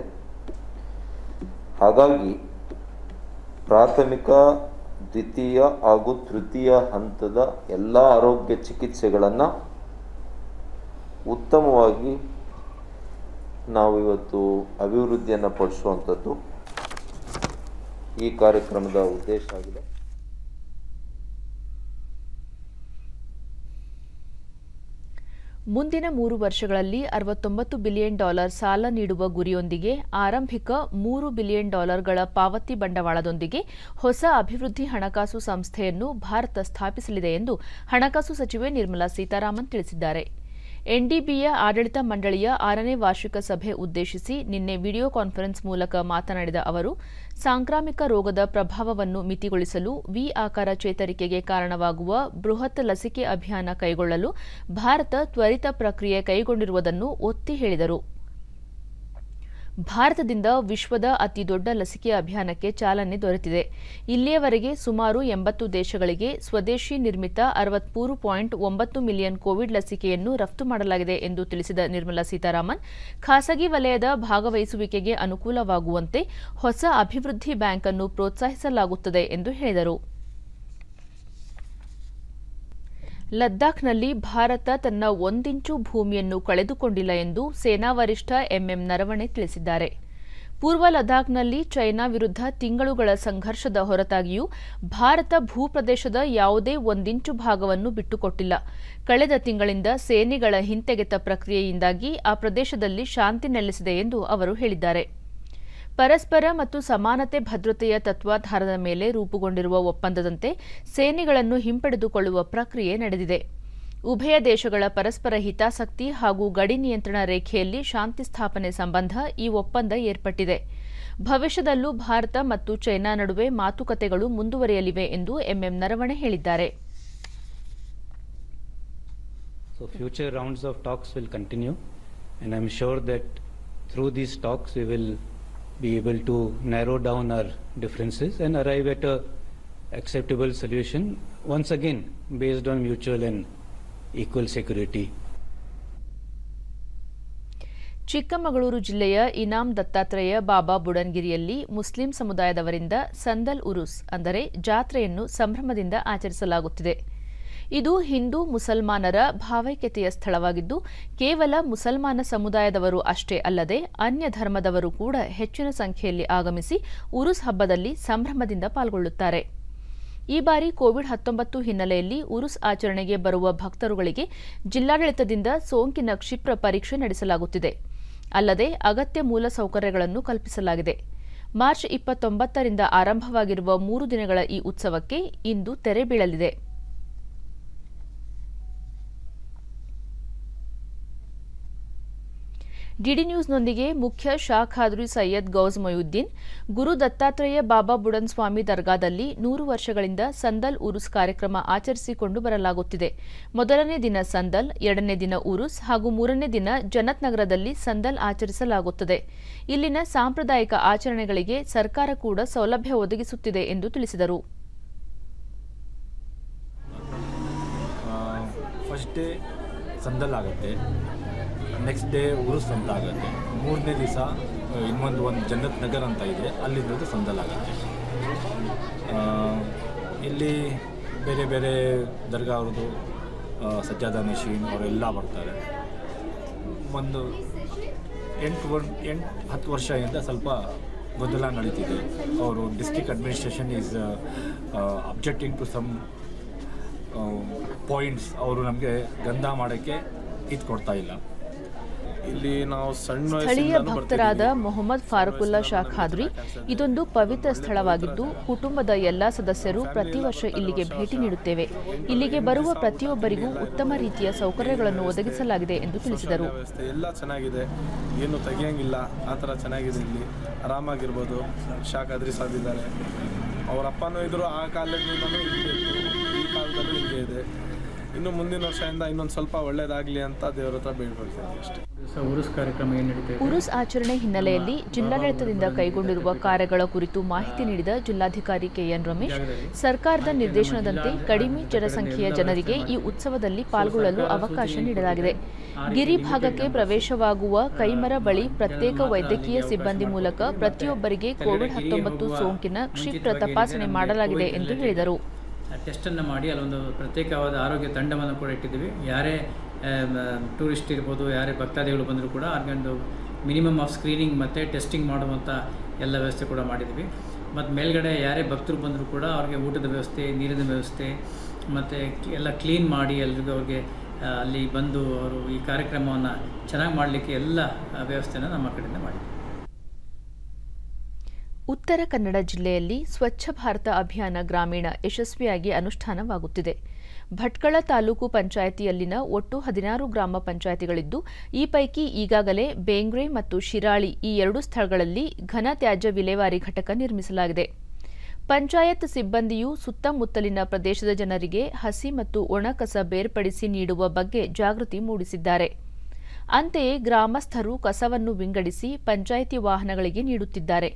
ಹಾಗಾಗಿ ಪ್ರಾಥಮಿಕ, ದ್ವಿತೀಯ ಹಾಗೂ ತೃತೀಯ ಹಂತದ ಎಲ್ಲ ಆರೋಗ್ಯ ಚಿಕಿತ್ಸೆಗಳನ್ನು ಉತ್ತಮವಾಗಿ ನಾವು ಇವತ್ತು ಅಭಿವೃದ್ಧಿಯನ್ನು ಪಡಿಸುವಂಥದ್ದು ಈ ಕಾರ್ಯಕ್ರಮದ ಉದ್ದೇಶ ಆಗಿದೆ. ಮುಂದಿನ ಮೂರು ವರ್ಷಗಳಲ್ಲಿ ಅರವತ್ತೊಂಬತ್ತು ಬಿಲಿಯನ್ ಡಾಲರ್ ಸಾಲ ನೀಡುವ ಗುರಿಯೊಂದಿಗೆ ಆರಂಭಿಕ ಮೂರು ಬಿಲಿಯನ್ ಡಾಲರ್ಗಳ ಪಾವತಿ ಬಂಡವಾಳದೊಂದಿಗೆ ಹೊಸ ಅಭಿವೃದ್ಧಿ ಹಣಕಾಸು ಸಂಸ್ಥೆಯನ್ನು ಭಾರತ ಸ್ಥಾಪಿಸಲಿದೆ ಎಂದು ಹಣಕಾಸು ಸಚಿವೆ ನಿರ್ಮಲಾ ಸೀತಾರಾಮನ್ ತಿಳಿಸಿದ್ದಾರೆ. ಎನ್ಡಿಬಿಯ ಆಡಳಿತ ಮಂಡಳಿಯ ಆರನೇ ವಾರ್ಷಿಕ ಸಭೆ ಉದ್ದೇಶಿಸಿ ನಿನ್ನೆ ವಿಡಿಯೋ ಕಾನ್ಫರೆನ್ಸ್ ಮೂಲಕ ಮಾತನಾಡಿದ ಅವರು, ಸಾಂಕ್ರಾಮಿಕ ರೋಗದ ಪ್ರಭಾವವನ್ನು ಮಿತಿಗೊಳಿಸಲು ವಿ ಆಕಾರ ಚೇತರಿಕೆಗೆ ಕಾರಣವಾಗುವ ಬೃಹತ್ ಲಸಿಕೆ ಅಭಿಯಾನ ಕೈಗೊಳ್ಳಲು ಭಾರತ ತ್ವರಿತ ಪ್ರಕ್ರಿಯೆ ಕೈಗೊಂಡಿರುವುದನ್ನು ಒತ್ತಿ ಹೇಳಿದರು. ಭಾರತದಿಂದ ವಿಶ್ವದ ಅತಿದೊಡ್ಡ ಲಸಿಕೆ ಅಭಿಯಾನಕ್ಕೆ ಚಾಲನೆ ದೊರೆತಿದೆ. ಇಲ್ಲಿಯವರೆಗೆ ಸುಮಾರು ಎಂಬತ್ತು ದೇಶಗಳಿಗೆ ಸ್ವದೇಶಿ ನಿರ್ಮಿತ ಅರವತ್ಮೂರು ಪಾಯಿಂಟ್ ಒಂಬತ್ತು ಮಿಲಿಯನ್ ಕೋವಿಡ್ ಲಸಿಕೆಯನ್ನು ರಫ್ತು ಮಾಡಲಾಗಿದೆ ಎಂದು ತಿಳಿಸಿದ ನಿರ್ಮಲಾ ಸೀತಾರಾಮನ್, ಖಾಸಗಿ ವಲಯದ ಭಾಗವಹಿಸುವಿಕೆಗೆ ಅನುಕೂಲವಾಗುವಂತೆ ಹೊಸ ಅಭಿವೃದ್ಧಿ ಬ್ಯಾಂಕ್ ಅನ್ನು ಪ್ರೋತ್ಸಾಹಿಸಲಾಗುತ್ತದೆ ಎಂದು ಹೇಳಿದರು. ಲದ್ದಾಖ್ನಲ್ಲಿ ಭಾರತ ತನ್ನ ಒಂದಿಂಚು ಭೂಮಿಯನ್ನು ಕಳೆದುಕೊಂಡಿಲ್ಲ ಎಂದು ಸೇನಾ ವರಿಷ್ಠ ಎಂಎಂ ನರವಣೆ ತಿಳಿಸಿದ್ದಾರೆ. ಪೂರ್ವ ಲದ್ದಾಖ್ನಲ್ಲಿ ಚೈನಾ ವಿರುದ್ಧ ತಿಂಗಳುಗಳ ಸಂಘರ್ಷದ ಹೊರತಾಗಿಯೂ ಭಾರತ ಭೂಪ್ರದೇಶದ ಯಾವುದೇ ಒಂದಿಂಚು ಭಾಗವನ್ನು ಬಿಟ್ಟುಕೊಟ್ಟಿಲ್ಲ. ಕಳೆದ ತಿಂಗಳಿಂದ ಸೇನೆಗಳ ಹಿಂತೆಗೆತ ಪ್ರಕ್ರಿಯೆಯಿಂದಾಗಿ ಆ ಪ್ರದೇಶದಲ್ಲಿ ಶಾಂತಿ ನೆಲೆಸಿದೆ ಎಂದು ಅವರು ಹೇಳಿದ್ದಾರೆ. ಪರಸ್ಪರ ಮತ್ತು ಸಮಾನತೆ, ಭದ್ರತೆಯ ತತ್ವಾಧಾರದ ಮೇಲೆ ರೂಪುಗೊಂಡಿರುವ ಒಪ್ಪಂದದಂತೆ ಸೇನೆಗಳನ್ನು ಹಿಂಪಡೆದುಕೊಳ್ಳುವ ಪ್ರಕ್ರಿಯೆ ನಡೆದಿದೆ. ಉಭಯ ದೇಶಗಳ ಪರಸ್ಪರ ಹಿತಾಸಕ್ತಿ ಹಾಗೂ ಗಡಿ ನಿಯಂತ್ರಣ ರೇಖೆಯಲ್ಲಿ ಶಾಂತಿ ಸ್ಥಾಪನೆ ಸಂಬಂಧ ಈ ಒಪ್ಪಂದ ಏರ್ಪಟ್ಟಿದೆ. ಭವಿಷ್ಯದಲ್ಲೂ ಭಾರತ ಮತ್ತು ಚೈನಾ ನಡುವೆ ಮಾತುಕತೆಗಳು ಮುಂದುವರಿಯಲಿವೆ ಎಂದು ಎಂಎಂ ನರವಣೆ ಹೇಳಿದ್ದಾರೆ. So, future rounds of talks will continue, and I'm sure that through these talks we will be able to narrow down our differences and arrive at a acceptable solution once again based on mutual and equal security. Chikkamagaluru ಜಿಲ್ಲೆಯ ಇನಾಮ್ ದತ್ತಾತ್ರೇಯ ಬಾಬಾ ಬುಡನ್ಗಿರಿಯಲ್ಲಿ ಮುಸ್ಲಿಂ ಸಮುದಾಯದವರಿಂದ ಸಂದಲ್ ಉರುಸ್ ಅಂದರೆ ಜಾತ್ರೆಯನ್ನು ಸಂಭ್ರಮದಿಂದ ಆಚರಿಸಲಾಗುತ್ತಿದೆ ಇದು ಹಿಂದೂ ಮುಸಲ್ಮಾನರ ಭಾವೈಕ್ಯತೆಯ ಸ್ಥಳವಾಗಿದ್ದು, ಕೇವಲ ಮುಸಲ್ಮಾನ ಸಮುದಾಯದವರು ಅಷ್ಟೇ ಅಲ್ಲದೆ ಅನ್ಯ ಧರ್ಮದವರು ಕೂಡ ಹೆಚ್ಚಿನ ಸಂಖ್ಯೆಯಲ್ಲಿ ಆಗಮಿಸಿ ಉರುಸ್ ಹಬ್ಬದಲ್ಲಿ ಸಂಭ್ರಮದಿಂದ ಪಾಲ್ಗೊಳ್ಳುತ್ತಾರೆ. ಈ ಬಾರಿ ಕೋವಿಡ್ ಹತ್ತೊಂಬತ್ತು ಹಿನ್ನೆಲೆಯಲ್ಲಿ ಉರುಸ್ ಆಚರಣೆಗೆ ಬರುವ ಭಕ್ತರುಗಳಿಗೆ ಜಿಲ್ಲಾಡಳಿತದಿಂದ ಸೋಂಕಿನ ಕ್ಷಿಪ್ರ ಪರೀಕ್ಷೆ ನಡೆಸಲಾಗುತ್ತಿದೆ. ಅಲ್ಲದೆ ಅಗತ್ಯ ಮೂಲಸೌಕರ್ಯಗಳನ್ನು ಕಲ್ಪಿಸಲಾಗಿದೆ. ಮಾರ್ಚ್ ಇಪ್ಪತ್ತೊಂಬತ್ತರಿಂದ ಆರಂಭವಾಗಿರುವ ಮೂರು ದಿನಗಳ ಈ ಉತ್ಸವಕ್ಕೆ ಇಂದು ತೆರೆ ಬೀಳಲಿದೆ. ಡಿಡಿ ನ್ಯೂಸ್ನೊಂದಿಗೆ ಮುಖ್ಯ ಶಾಖಾದ್ರಿ ಸೈಯದ್ ಗೌಸ್ ಮೊಯುದ್ದೀನ್, ಗುರು ದತ್ತಾತ್ರೇಯ ಬಾಬಾ ಬುಡನ್ ಸ್ವಾಮಿ ದರ್ಗಾದಲ್ಲಿ ನೂರು ವರ್ಷಗಳಿಂದ ಸಂದಲ್ ಉರುಸ್ ಕಾರ್ಯಕ್ರಮ ಆಚರಿಸಿಕೊಂಡು ಬರಲಾಗುತ್ತಿದೆ. ಮೊದಲನೇ ದಿನ ಸಂದಲ್, ಎರಡನೇ ದಿನ ಉರುಸ್ ಹಾಗೂ ಮೂರನೇ ದಿನ ಜನತ್ ನಗರದಲ್ಲಿ ಸಂದಲ್ ಆಚರಿಸಲಾಗುತ್ತದೆ. ಇಲ್ಲಿನ ಸಾಂಪ್ರದಾಯಿಕ ಆಚರಣೆಗಳಿಗೆ ಸರ್ಕಾರ ಕೂಡ ಸೌಲಭ್ಯ ಒದಗಿಸುತ್ತಿದೆ ಎಂದು ತಿಳಿಸಿದರು. ಫಸ್ಟ್ ಡೇ ಸಂದಲ್ ಆಗುತ್ತೆ. ನೆಕ್ಸ್ಟ್ ಡೇ ಉರುಸ್ ಅಂತ ಆಗುತ್ತೆ. ಮೂರನೇ ದಿವಸ ಇನ್ನೊಂದು ಒಂದು ಜನ್ನತ್ ನಗರ್ ಅಂತ ಇದೆ, ಅಲ್ಲಿಂದದ್ದು ಸಂದಲ್ ಆಗುತ್ತೆ ಇಲ್ಲಿ ಬೇರೆ ಬೇರೆ ದರ್ಗಾ ಅವ್ರದ್ದು ಸಜ್ಜಾದ ನಶೀನ್ ಅವರೆಲ್ಲ ಬರ್ತಾರೆ. ಒಂದು ಎಂಟು ವರ್, ಎಂಟು, ಹತ್ತು ವರ್ಷದಿಂದ ಸ್ವಲ್ಪ ಗೊಂದಲ ನಡೀತಿದೆ. ಅವರು district administration is objecting to some points ಅವರು ನಮಗೆ ಗಂಧ ಮಾಡೋಕ್ಕೆ ಇದು ಕೊಡ್ತಾ ಇಲ್ಲ. ಇಲ್ಲಿ ನಾವು ಸಣ್ಣ ಸ್ಥಳೀಯ ಭಕ್ತರಾದ. ಮೊಹಮ್ಮದ್ ಫಾರುಕುಲ್ಲಾ ಶಾ ಖಾದ್ರಿ ಇದೊಂದು ಪವಿತ್ರ ಸ್ಥಳವಾಗಿದ್ದು ಕುಟುಂಬದ ಎಲ್ಲಾ ಸದಸ್ಯರು ಪ್ರತಿ ವರ್ಷ ಇಲ್ಲಿಗೆ ಭೇಟಿ ನೀಡುತ್ತೇವೆ. ಇಲ್ಲಿಗೆ ಬರುವ ಪ್ರತಿಯೊಬ್ಬರಿಗೂ ಉತ್ತಮ ರೀತಿಯ ಸೌಕರ್ಯಗಳನ್ನು ಒದಗಿಸಲಾಗಿದೆ ಎಂದು ತಿಳಿಸಿದರು. ಎಲ್ಲ ಚೆನ್ನಾಗಿದೆ. ಏನು ತೆಗಿಯಂಗಿಲ್ಲ. ಆ ಥರ ಚೆನ್ನಾಗಿದೆ ಇಲ್ಲಿ. ಆರಾಮಾಗಿರ್ಬೋದು. ಶಾಖಾದ್ರಿ ಸಾಧಿದ್ದಾರೆ ಅವ್ರ ಅಪ್ಪನೂ ಇದ್ರು. ಆ ಈ ಕಾಲದಲ್ಲೂ ಹಿಂಗೆ ಇದೆ. ಇನ್ನು ಮುಂದಿನ ವರ್ಷದಿಂದ ಇನ್ನೊಂದು ಸ್ವಲ್ಪ ಒಳ್ಳೇದಾಗಲಿ ಅಂತ ದೇವರ ಹತ್ರ ಬೇಡ್ಕೊಳ್ತೀನಿ ಅಷ್ಟೇ. ಉರುಸ್ ಕಾರ್ಯಕ್ರಮ ಉರುಸ್ ಆಚರಣೆ ಹಿನ್ನೆಲೆಯಲ್ಲಿ ಜಿಲ್ಲಾಡಳಿತದಿಂದ ಕೈಗೊಂಡಿರುವ ಕಾರ್ಯಗಳ ಕುರಿತು ಮಾಹಿತಿ ನೀಡಿದ ಜಿಲ್ಲಾಧಿಕಾರಿ ಕೆಎನ್ ರಮೇಶ್ ಸರ್ಕಾರದ ನಿರ್ದೇಶನದಂತೆ ಕಡಿಮೆ ಜನಸಂಖ್ಯೆಯ ಜನರಿಗೆ ಈ ಉತ್ಸವದಲ್ಲಿ ಪಾಲ್ಗೊಳ್ಳಲು ಅವಕಾಶ ನೀಡಲಾಗಿದೆ. ಗಿರಿ ಭಾಗಕ್ಕೆ ಪ್ರವೇಶವಾಗುವ ಕೈಮರ ಬಳಿ ಪ್ರತ್ಯೇಕ ವೈದ್ಯಕೀಯ ಸಿಬ್ಬಂದಿ ಮೂಲಕ ಪ್ರತಿಯೊಬ್ಬರಿಗೆ ಕೋವಿಡ್ ಹತ್ತೊಂಬತ್ತು ಸೋಂಕಿನ ಕ್ಷಿಪ್ರ ತಪಾಸಣೆ ಮಾಡಲಾಗಿದೆ ಎಂದು ಹೇಳಿದರು. ಟೆಸ್ಟನ್ನು ಮಾಡಿ ಅಲ್ಲೊಂದು ಪ್ರತ್ಯೇಕವಾದ ಆರೋಗ್ಯ ತಂಡವನ್ನು ಕೂಡ ಇಟ್ಟಿದ್ದೀವಿ. ಯಾರೇ ಟೂರಿಸ್ಟ್ ಇರ್ಬೋದು, ಯಾರೇ ಭಕ್ತಾದಿಗಳು ಬಂದರೂ ಕೂಡ ಅವ್ರಿಗೊಂದು ಮಿನಿಮಮ್ ಆಫ್ ಸ್ಕ್ರೀನಿಂಗ್ ಮತ್ತು ಟೆಸ್ಟಿಂಗ್ ಮಾಡುವಂಥ ಎಲ್ಲ ವ್ಯವಸ್ಥೆ ಕೂಡ ಮಾಡಿದ್ವಿ ಮತ್ತು ಮೇಲ್ಗಡೆ ಯಾರೇ ಭಕ್ತರು ಬಂದರೂ ಕೂಡ ಅವ್ರಿಗೆ ಊಟದ ವ್ಯವಸ್ಥೆ, ನೀರಿನ ವ್ಯವಸ್ಥೆ ಮತ್ತು ಎಲ್ಲ ಕ್ಲೀನ್ ಮಾಡಿ ಎಲ್ರಿಗೂ ಅವ್ರಿಗೆ, ಅಲ್ಲಿ ಬಂದು ಅವರು ಈ ಕಾರ್ಯಕ್ರಮವನ್ನು ಚೆನ್ನಾಗಿ ಮಾಡಲಿಕ್ಕೆ ಎಲ್ಲ ವ್ಯವಸ್ಥೆನ ನಮ್ಮ ಕಡೆಯಿಂದ ಮಾಡಿದ್ದೀವಿ. ಉತ್ತರ ಕನ್ನಡ ಜಿಲ್ಲೆಯಲ್ಲಿ ಸ್ವಚ್ಛ ಭಾರತ ಅಭಿಯಾನ ಗ್ರಾಮೀಣ ಯಶಸ್ವಿಯಾಗಿ ಅನುಷ್ಠಾನವಾಗುತ್ತಿದೆ. ಭಟ್ಕಳ ತಾಲೂಕು ಪಂಚಾಯಿತಿಯಲ್ಲಿನ ಒಟ್ಟು ಹದಿನಾರು ಗ್ರಾಮ ಪಂಚಾಯಿತಿಗಳಿದ್ದು, ಈ ಪೈಕಿ ಈಗಾಗಲೇ ಬೇಂಗ್ರೆ ಮತ್ತು ಶಿರಾಳಿ ಈ ಎರಡು ಸ್ಥಳಗಳಲ್ಲಿ ಘನ ತ್ಯಾಜ್ಯ ವಿಲೇವಾರಿ ಘಟಕ ನಿರ್ಮಿಸಲಾಗಿದೆ. ಪಂಚಾಯತ್ ಸಿಬ್ಬಂದಿಯು ಸುತ್ತಮುತ್ತಲಿನ ಪ್ರದೇಶದ ಜನರಿಗೆ ಹಸಿ ಮತ್ತು ಒಣಕಸ ಬೇರ್ಪಡಿಸಿ ನೀಡುವ ಬಗ್ಗೆ ಜಾಗೃತಿ ಮೂಡಿಸಿದ್ದಾರೆ. ಅಂತೆಯೇ ಗ್ರಾಮಸ್ಥರು ಕಸವನ್ನು ವಿಂಗಡಿಸಿ ಪಂಚಾಯಿತಿ ವಾಹನಗಳಿಗೆ ನೀಡುತ್ತಿದ್ದಾರೆ.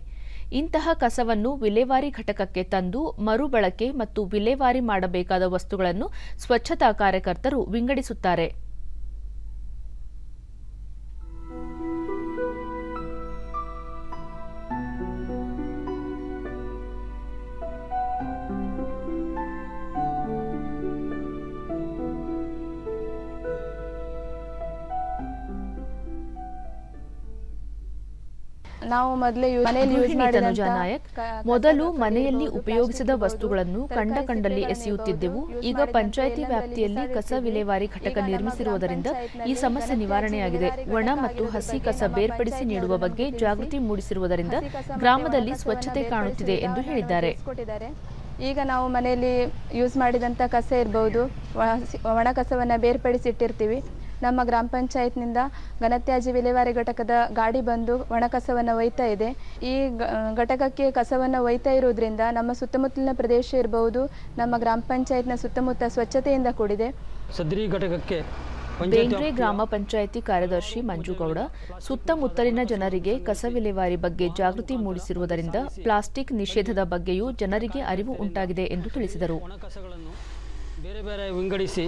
ಇಂತಹ ಕಸವನ್ನು ವಿಲೇವಾರಿ ಘಟಕಕ್ಕೆ ತಂದು ಮರುಬಳಕೆ ಮತ್ತು ವಿಲೇವಾರಿ ಮಾಡಬೇಕಾದ ವಸ್ತುಗಳನ್ನು ಸ್ವಚ್ಛತಾ ಕಾರ್ಯಕರ್ತರು ವಿಂಗಡಿಸುತ್ತಾರೆ. ನಾವು ಮೊದಲೇ ನಾಯಕ್ ಮೊದಲು ಮನೆಯಲ್ಲಿ ಉಪಯೋಗಿಸಿದ ವಸ್ತುಗಳನ್ನು ಕಂಡ ಕಂಡಲ್ಲಿ ಎಸೆಯುತ್ತಿದ್ದೆವು. ಈಗ ಪಂಚಾಯಿತಿ ವ್ಯಾಪ್ತಿಯಲ್ಲಿ ಕಸ ವಿಲೇವಾರಿ ಘಟಕ ನಿರ್ಮಿಸಿರುವುದರಿಂದ ಈ ಸಮಸ್ಯೆ ನಿವಾರಣೆಯಾಗಿದೆ. ಒಣ ಮತ್ತು ಹಸಿ ಕಸ ಬೇರ್ಪಡಿಸಿ ನೀಡುವ ಬಗ್ಗೆ ಜಾಗೃತಿ ಮೂಡಿಸಿರುವುದರಿಂದ ಗ್ರಾಮದಲ್ಲಿ ಸ್ವಚ್ಛತೆ ಕಾಣುತ್ತಿದೆ ಎಂದು ಹೇಳಿದ್ದಾರೆ. ಈಗ ನಾವು ಮನೆಯಲ್ಲಿ ಯೂಸ್ ಮಾಡಿದಂಥ ಕಸ ಇರ್ಬೋದು. ಒಣ ಕಸವನ್ನು ಬೇರ್ಪಡಿಸಿಟ್ಟಿರ್ತೀವಿ. ನಮ್ಮ ಗ್ರಾಮ ಪಂಚಾಯತ್ನಿಂದ ಘನತ್ಯಾಜ್ಯ ವಿಲೇವಾರಿ ಘಟಕದ ಗಾಡಿ ಬಂದು ಒಣ ಕಸವನ್ನು ಒಯ್ತಾ ಇದೆ. ಈ ಘಟಕಕ್ಕೆ ಕಸವನ್ನು ಒಯ್ತಾ ಇರುವುದರಿಂದ ನಮ್ಮ ಸುತ್ತಮುತ್ತಲಿನ ಪ್ರದೇಶ ಇರಬಹುದು ನಮ್ಮ ಗ್ರಾಮ ಪಂಚಾಯತ್ನ ಸುತ್ತಮುತ್ತ ಸ್ವಚ್ಛತೆಯಿಂದ ಕೂಡಿದೆ. ಸದ್ರಿ ಘಟಕಕ್ಕೆ ಬೇಂದ್ರೆ ಗ್ರಾಮ ಪಂಚಾಯಿತಿ ಕಾರ್ಯದರ್ಶಿ ಮಂಜುಗೌಡ ಸುತ್ತಮುತ್ತಲಿನ ಜನರಿಗೆ ಕಸ ವಿಲೇವಾರಿ ಬಗ್ಗೆ ಜಾಗೃತಿ ಮೂಡಿಸಿರುವುದರಿಂದ ಪ್ಲಾಸ್ಟಿಕ್ ನಿಷೇಧದ ಬಗ್ಗೆಯೂ ಜನರಿಗೆ ಅರಿವು ಉಂಟಾಗಿದೆ ಎಂದು ತಿಳಿಸಿದರು. ಬೇರೆ ಬೇರೆ ವಿಂಗಡಿಸಿ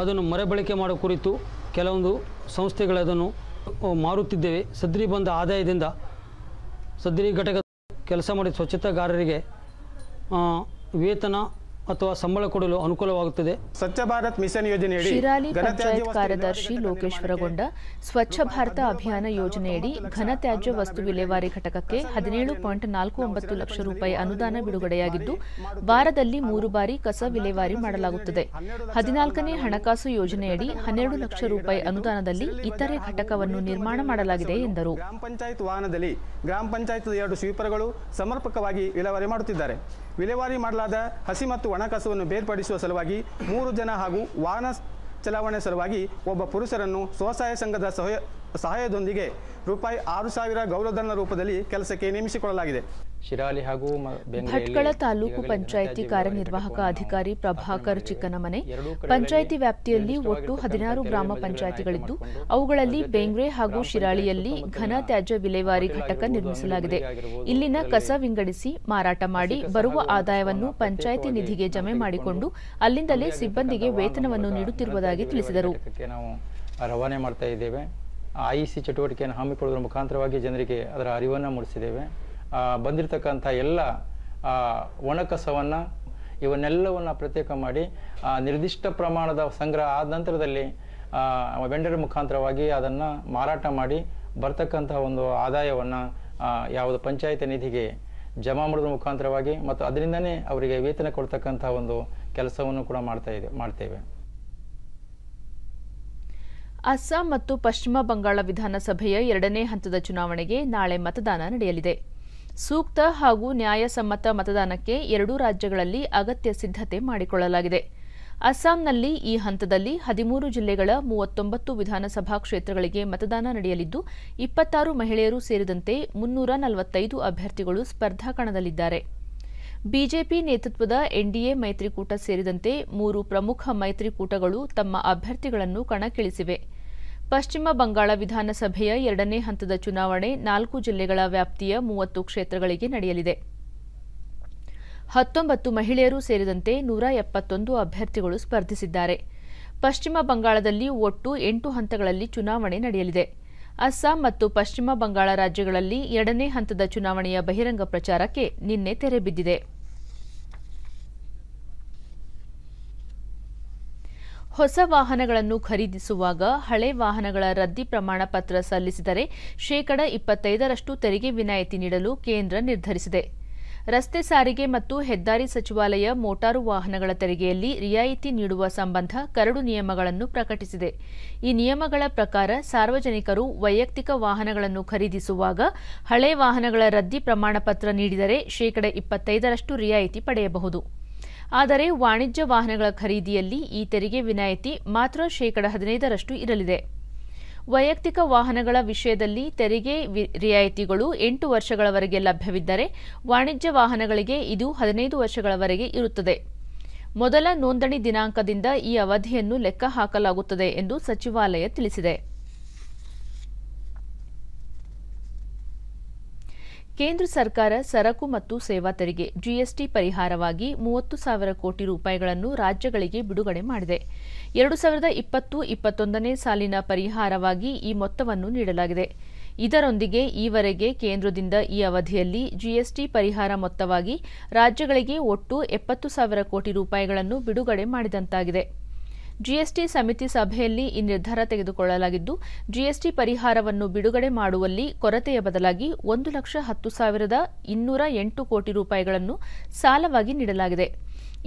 ಅದನ್ನು ಮರುಬಳಕೆ ಮಾಡೋ ಕುರಿತು ಕೆಲವೊಂದು ಸಂಸ್ಥೆಗಳು ಅದನ್ನು ಮಾರುತ್ತಿದ್ದೇವೆ. ಸದ್ರಿ ಬಂದ ಆದಾಯದಿಂದ ಸದ್ರಿ ಘಟಕ ಕೆಲಸ ಮಾಡಿದ ಸ್ವಚ್ಛತಾಗಾರರಿಗೆ ವೇತನ ಅಥವಾ ಸಂಬಳ ಕೊಡಲು ಅನುಕೂಲವಾಗುತ್ತದೆ. ಸ್ವಚ್ಛ ಭಾರತ್ ಮಿಷನ್ ಯೋಜನೆಯಡಿ ಶಿರಾಲಿ ಘನತ್ಯಾಜ್ಯ ಪಂಚಾಯತ್ ಕಾರ್ಯದರ್ಶಿ ಲೋಕೇಶ್ವರಗೊಂಡ ಸ್ವಚ್ಛ ಭಾರತ ಅಭಿಯಾನ ಯೋಜನೆಯಡಿ ಘನ ತ್ಯಾಜ್ಯ ವಸ್ತು ವಿಲೇವಾರಿ ಘಟಕಕ್ಕೆ ಹದಿನೇಳು ಪಾಯಿಂಟ್ ನಾಲ್ಕು ಒಂಬತ್ತು ಲಕ್ಷ ರೂಪಾಯಿ ಅನುದಾನ ಬಿಡುಗಡೆಯಾಗಿದ್ದು ವಾರದಲ್ಲಿ ಮೂರು ಬಾರಿ ಕಸ ವಿಲೇವಾರಿ ಮಾಡಲಾಗುತ್ತದೆ. ಹದಿನಾಲ್ಕನೇ ಹಣಕಾಸು ಯೋಜನೆಯಡಿ ಹನ್ನೆರಡು ಲಕ್ಷ ರೂಪಾಯಿ ಅನುದಾನದಲ್ಲಿ ಇತರೆ ಘಟಕವನ್ನು ನಿರ್ಮಾಣ ಮಾಡಲಾಗಿದೆ ಎಂದರು. ಗ್ರಾಮ ಪಂಚಾಯತ್ ವಾಹನದಲ್ಲಿ ಗ್ರಾಮ ಪಂಚಾಯತ್ ಎರಡು ಸ್ವೀಪರ್ಗಳು ಸಮರ್ಪಕವಾಗಿ ವಿಲೇವಾರಿ ಮಾಡುತ್ತಿದ್ದಾರೆ. ವಿಲೇವಾರಿ ಮಾಡಲಾದ ಹಸಿ ಮತ್ತು ಒಣ ಕಸವನ್ನು ಬೇರ್ಪಡಿಸುವ ಸಲುವಾಗಿ ಮೂರು ಜನ ಹಾಗೂ ವಾಹನ ಚಲಾವಣೆ ಸಲುವಾಗಿ ಒಬ್ಬ ಪುರುಷರನ್ನು ಸ್ವಸಹಾಯ ಸಂಘದ ಸಹಾಯ, ಸಹಾಯದೊಂದಿಗೆ ರೂಪಾಯಿ ಆರು ಸಾವಿರ ಗೌರವಧನ ರೂಪದಲ್ಲಿ ಕೆಲಸಕ್ಕೆ ನೇಮಿಸಿಕೊಳ್ಳಲಾಗಿದೆ. ಶಿರಾಲಿ ಹಾಗೂ ಭಟ್ಕಳ ತಾಲೂಕು ಪಂಚಾಯಿತಿ ಕಾರ್ಯನಿರ್ವಾಹಕ ಅಧಿಕಾರಿ ಪ್ರಭಾಕರ್ ಚಿಕ್ಕನಮನೆ. ಪಂಚಾಯಿತಿ ವ್ಯಾಪ್ತಿಯಲ್ಲಿ ಒಟ್ಟು ಹದಿನಾರು ಗ್ರಾಮ ಪಂಚಾಯಿತಿಗಳಿದ್ದು ಅವುಗಳಲ್ಲಿ ಬೆಂಗ್ರೆ ಹಾಗೂ ಶಿರಾಳಿಯಲ್ಲಿ ಘನ ತ್ಯಾಜ್ಯ ವಿಲೇವಾರಿ ಘಟಕ ನಿರ್ಮಿಸಲಾಗಿದೆ. ಇಲ್ಲಿನ ಕಸ ವಿಂಗಡಿಸಿ ಮಾರಾಟ ಮಾಡಿ ಬರುವ ಆದಾಯವನ್ನು ಪಂಚಾಯಿತಿ ನಿಧಿಗೆ ಜಮೆ ಮಾಡಿಕೊಂಡು ಅಲ್ಲಿಂದಲೇ ಸಿಬ್ಬಂದಿಗೆ ವೇತನವನ್ನು ನೀಡುತ್ತಿರುವುದಾಗಿ ತಿಳಿಸಿದರು. ರವಾನೆ ಮಾಡ್ತಾ ಇದ್ದೇವೆ. ಐಸಿ ಚಟುವಟಿಕೆಯನ್ನು ಹಮ್ಮಿಕೊಳ್ಳುವುದರ ಮುಖಾಂತರವಾಗಿ ಜನರಿಗೆ ಅದರ ಅರಿವನ್ನು ಮೂಡಿಸಿದ್ದೇವೆ. ಬಂದಿರತಕ್ಕಂಥ ಎಲ್ಲ ಒಣಕಸವನ್ನು ಒಣ ಕಸವನ್ನು ಇವನ್ನೆಲ್ಲವನ್ನು ಪ್ರತ್ಯೇಕ ಮಾಡಿ ನಿರ್ದಿಷ್ಟ ಪ್ರಮಾಣದ ಸಂಗ್ರಹ ಆದ ನಂತರದಲ್ಲಿ ವೆಂಡರ್ ಮುಖಾಂತರವಾಗಿ ಅದನ್ನು ಮಾರಾಟ ಮಾಡಿ ಬರ್ತಕ್ಕಂಥ ಒಂದು ಆದಾಯವನ್ನು ಯಾವುದು ಪಂಚಾಯತ್ ನಿಧಿಗೆ ಜಮಾ ಮಾಡೋದ್ರ ಮುಖಾಂತರವಾಗಿ ಮತ್ತು ಅದರಿಂದನೇ ಅವರಿಗೆ ವೇತನ ಕೊಡ್ತಕ್ಕಂಥ ಒಂದು ಕೆಲಸವನ್ನು ಕೂಡ ಮಾಡ್ತಾ ಇದೆ, ಮಾಡ್ತೇವೆ. ಅಸ್ಸಾಂ ಮತ್ತು ಪಶ್ಚಿಮ ಬಂಗಾಳ ವಿಧಾನಸಭೆಯ ಎರಡನೇ ಹಂತದ ಚುನಾವಣೆಗೆ ನಾಳೆ ಮತದಾನ ನಡೆಯಲಿದೆ. ಸೂಕ್ತ ಹಾಗೂ ನ್ಯಾಯಸಮ್ಮತ ಮತದಾನಕ್ಕೆ ಎರಡೂ ರಾಜ್ಯಗಳಲ್ಲಿ ಅಗತ್ಯ ಸಿದ್ಧತೆ ಮಾಡಿಕೊಳ್ಳಲಾಗಿದೆ. ಅಸ್ಸಾಂನಲ್ಲಿ ಈ ಹಂತದಲ್ಲಿ ಹದಿಮೂರು ಜಿಲ್ಲೆಗಳ ಮೂವತ್ತೊಂಬತ್ತು ವಿಧಾನಸಭಾ ಕ್ಷೇತ್ರಗಳಿಗೆ ಮತದಾನ ನಡೆಯಲಿದ್ದು, ಇಪ್ಪತ್ತಾರು ಮಹಿಳೆಯರು ಸೇರಿದಂತೆ ಮುನ್ನೂರ ನಲವತ್ತೈದು ಅಭ್ಯರ್ಥಿಗಳು ಸ್ಪರ್ಧಾ ಕಣದಲ್ಲಿದ್ದಾರೆ. ಬಿಜೆಪಿ ನೇತೃತ್ವದ ಎನ್ಡಿಎ ಮೈತ್ರಿಕೂಟ ಸೇರಿದಂತೆ ಮೂರು ಪ್ರಮುಖ ಮೈತ್ರಿಕೂಟಗಳು ತಮ್ಮ ಅಭ್ಯರ್ಥಿಗಳನ್ನು ಕಣಕ್ಕಿಳಿಸಿವೆ. ಪಶ್ಚಿಮ ಬಂಗಾಳ ವಿಧಾನಸಭೆಯ ಎರಡನೇ ಹಂತದ ಚುನಾವಣೆ ನಾಲ್ಕು ಜಿಲ್ಲೆಗಳ ವ್ಯಾಪ್ತಿಯ ಮೂವತ್ತು ಕ್ಷೇತ್ರಗಳಿಗೆ ನಡೆಯಲಿದೆ. ಹತ್ತೊಂಬತ್ತು ಮಹಿಳೆಯರು ಸೇರಿದಂತೆ ನೂರ ಎಪ್ಪತ್ತೊಂದು ಅಭ್ಯರ್ಥಿಗಳು ಸ್ಪರ್ಧಿಸಿದ್ದಾರೆ. ಪಶ್ಚಿಮ ಬಂಗಾಳದಲ್ಲಿ ಒಟ್ಟು ಎಂಟು ಹಂತಗಳಲ್ಲಿ ಚುನಾವಣೆ ನಡೆಯಲಿದೆ. ಅಸ್ಸಾಂ ಮತ್ತು ಪಶ್ಚಿಮ ಬಂಗಾಳ ರಾಜ್ಯಗಳಲ್ಲಿ ಎರಡನೇ ಹಂತದ ಚುನಾವಣೆಯ ಬಹಿರಂಗ ಪ್ರಚಾರಕ್ಕೆ ನಿನ್ನೆ ತೆರೆ ಬಿದ್ದಿದೆ. ಹೊಸ ವಾಹನಗಳನ್ನು ಖರೀದಿಸುವಾಗ ಹಳೆ ವಾಹನಗಳ ರದ್ದಿ ಪ್ರಮಾಣ ಪತ್ರ ಸಲ್ಲಿಸಿದರೆ ಶೇಕಡ ಇಪ್ಪತ್ತೈದರಷ್ಟು ತೆರಿಗೆ ವಿನಾಯಿತಿ ನೀಡಲು ಕೇಂದ್ರ ನಿರ್ಧರಿಸಿದೆ. ರಸ್ತೆ ಸಾರಿಗೆ ಮತ್ತು ಹೆದ್ದಾರಿ ಸಚಿವಾಲಯ ಮೋಟಾರು ವಾಹನಗಳ ತೆರಿಗೆಯಲ್ಲಿ ರಿಯಾಯಿತಿ ನೀಡುವ ಸಂಬಂಧ ಕರಡು ನಿಯಮಗಳನ್ನು ಪ್ರಕಟಿಸಿದೆ. ಈ ನಿಯಮಗಳ ಪ್ರಕಾರ ಸಾರ್ವಜನಿಕರು ವೈಯಕ್ತಿಕ ವಾಹನಗಳನ್ನು ಖರೀದಿಸುವಾಗ ಹಳೆ ವಾಹನಗಳ ರದ್ದಿ ಪ್ರಮಾಣಪತ್ರ ನೀಡಿದರೆ ಶೇಕಡ ಇಪ್ಪತ್ತೈದರಷ್ಟು ರಿಯಾಯಿತಿ ಪಡೆಯಬಹುದು. ಆದರೆ ವಾಣಿಜ್ಯ ವಾಹನಗಳ ಖರೀದಿಯಲ್ಲಿ ಈ ತೆರಿಗೆ ವಿನಾಯಿತಿ ಮಾತ್ರ ಶೇಕಡ ಹದಿನೈದರಷ್ಟು ಇರಲಿದೆ. ವೈಯಕ್ತಿಕ ವಾಹನಗಳ ವಿಷಯದಲ್ಲಿ ತೆರಿಗೆ ರಿಯಾಯಿತಿಗಳು ಎಂಟು ವರ್ಷಗಳವರೆಗೆ ಲಭ್ಯವಿದ್ದರೆ ವಾಣಿಜ್ಯ ವಾಹನಗಳಿಗೆ ಇದು ಹದಿನೈದು ವರ್ಷಗಳವರೆಗೆ ಇರುತ್ತದೆ. ಮೊದಲ ನೋಂದಣಿ ದಿನಾಂಕದಿಂದ ಈ ಅವಧಿಯನ್ನು ಲೆಕ್ಕ ಹಾಕಲಾಗುತ್ತದೆ ಎಂದು ಸಚಿವಾಲಯ ತಿಳಿಸಿದೆ. ಕೇಂದ್ರ ಸರ್ಕಾರ ಸರಕು ಮತ್ತು ಸೇವಾ ತೆರಿಗೆ, ಜಿಎಸ್ಟಿ ಪರಿಹಾರವಾಗಿ ಮೂವತ್ತು ಸಾವಿರ ಕೋಟಿ ರೂಪಾಯಿಗಳನ್ನು ರಾಜ್ಯಗಳಿಗೆ ಬಿಡುಗಡೆ ಮಾಡಿದೆ. ಎರಡು ಸಾವಿರದ ಇಪ್ಪತ್ತು ಇಪ್ಪತ್ತೊಂದನೇ ಸಾಲಿನ ಪರಿಹಾರವಾಗಿ ಈ ಮೊತ್ತವನ್ನು ನೀಡಲಾಗಿದೆ. ಇದರೊಂದಿಗೆ ಈವರೆಗೆ ಕೇಂದ್ರದಿಂದ ಈ ಅವಧಿಯಲ್ಲಿ ಜಿಎಸ್ಟಿ ಪರಿಹಾರ ಮೊತ್ತವಾಗಿ ರಾಜ್ಯಗಳಿಗೆ ಒಟ್ಟು ಎಪ್ಪತ್ತು ಸಾವಿರ ಕೋಟಿ ರೂಪಾಯಿಗಳನ್ನು ಬಿಡುಗಡೆ ಮಾಡಿದಂತಾಗಿದೆ. ಜಿಎಸ್ಟಿ ಸಮಿತಿ ಸಭೆಯಲ್ಲಿ ಈ ನಿರ್ಧಾರ ತೆಗೆದುಕೊಳ್ಳಲಾಗಿದ್ದು, ಜಿಎಸ್ಟಿ ಪರಿಹಾರವನ್ನು ಬಿಡುಗಡೆ ಮಾಡುವಲ್ಲಿ ಕೊರತೆಯ ಬದಲಾಗಿ ಒಂದು ಲಕ್ಷ ಹತ್ತು ಸಾವಿರದ ಇನ್ನೂರ ಎಂಟು ಕೋಟಿ ರೂಪಾಯಿಗಳನ್ನು ಸಾಲವಾಗಿ ನೀಡಲಾಗಿದೆ.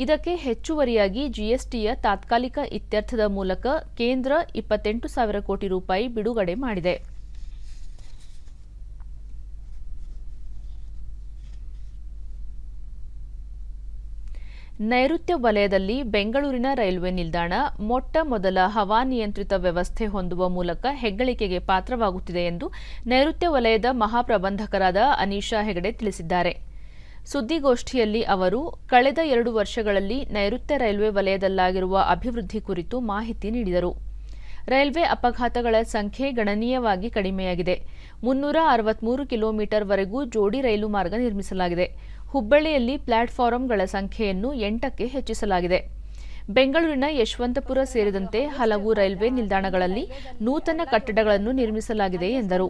ಇದಕ್ಕೆ ಹೆಚ್ಚುವರಿಯಾಗಿ ಜಿಎಸ್ಟಿಯ ತಾತ್ಕಾಲಿಕ ಇತ್ಯರ್ಥದ ಮೂಲಕ ಕೇಂದ್ರ ಇಪ್ಪತ್ತೆಂಟು ಸಾವಿರ ಕೋಟಿ ರೂಪಾಯಿ ಬಿಡುಗಡೆ ಮಾಡಿದೆ. ನೈಋತ್ಯ ವಲಯದಲ್ಲಿ ಬೆಂಗಳೂರಿನ ರೈಲ್ವೆ ನಿಲ್ದಾಣ ಮೊಟ್ಟ ಮೊದಲ ಹವಾನಿಯಂತ್ರಿತ ವ್ಯವಸ್ಥೆ ಹೊಂದುವ ಮೂಲಕ ಹೆಗ್ಗಳಿಕೆಗೆ ಪಾತ್ರವಾಗುತ್ತಿದೆ ಎಂದು ನೈಋತ್ಯ ವಲಯದ ಮಹಾಪ್ರಬಂಧಕರಾದ ಅನೀಶಾ ಹೆಗಡೆ ತಿಳಿಸಿದ್ದಾರೆ. ಸುದ್ದಿಗೋಷ್ಠಿಯಲ್ಲಿ ಅವರು, ಕಳೆದ ಎರಡು ವರ್ಷಗಳಲ್ಲಿ ನೈಋತ್ಯ ರೈಲ್ವೆ ವಲಯದಲ್ಲಾಗಿರುವ ಅಭಿವೃದ್ಧಿ ಕುರಿತು ಮಾಹಿತಿ ನೀಡಿದರು. ರೈಲ್ವೆ ಅಪಘಾತಗಳ ಸಂಖ್ಯೆ ಗಣನೀಯವಾಗಿ ಕಡಿಮೆಯಾಗಿದೆ. ಮುನ್ನೂರ ಅರವತ್ಮೂರು ಕಿಲೋಮೀಟರ್ವರೆಗೂ ಜೋಡಿ ರೈಲು ಮಾರ್ಗ ನಿರ್ಮಿಸಲಾಗಿದೆ. ಹುಬ್ಬಳ್ಳಿಯಲ್ಲಿ ಪ್ಲಾಟ್ಫಾರಂಗಳ ಸಂಖ್ಯೆಯನ್ನು ಎಂಟಕ್ಕೆ ಹೆಚ್ಚಿಸಲಾಗಿದೆ. ಬೆಂಗಳೂರಿನ ಯಶವಂತಪುರ ಸೇರಿದಂತೆ ಹಲವು ರೈಲ್ವೆ ನಿಲ್ದಾಣಗಳಲ್ಲಿ ನೂತನ ಕಟ್ಟಡಗಳನ್ನು ನಿರ್ಮಿಸಲಾಗಿದೆ ಎಂದರು.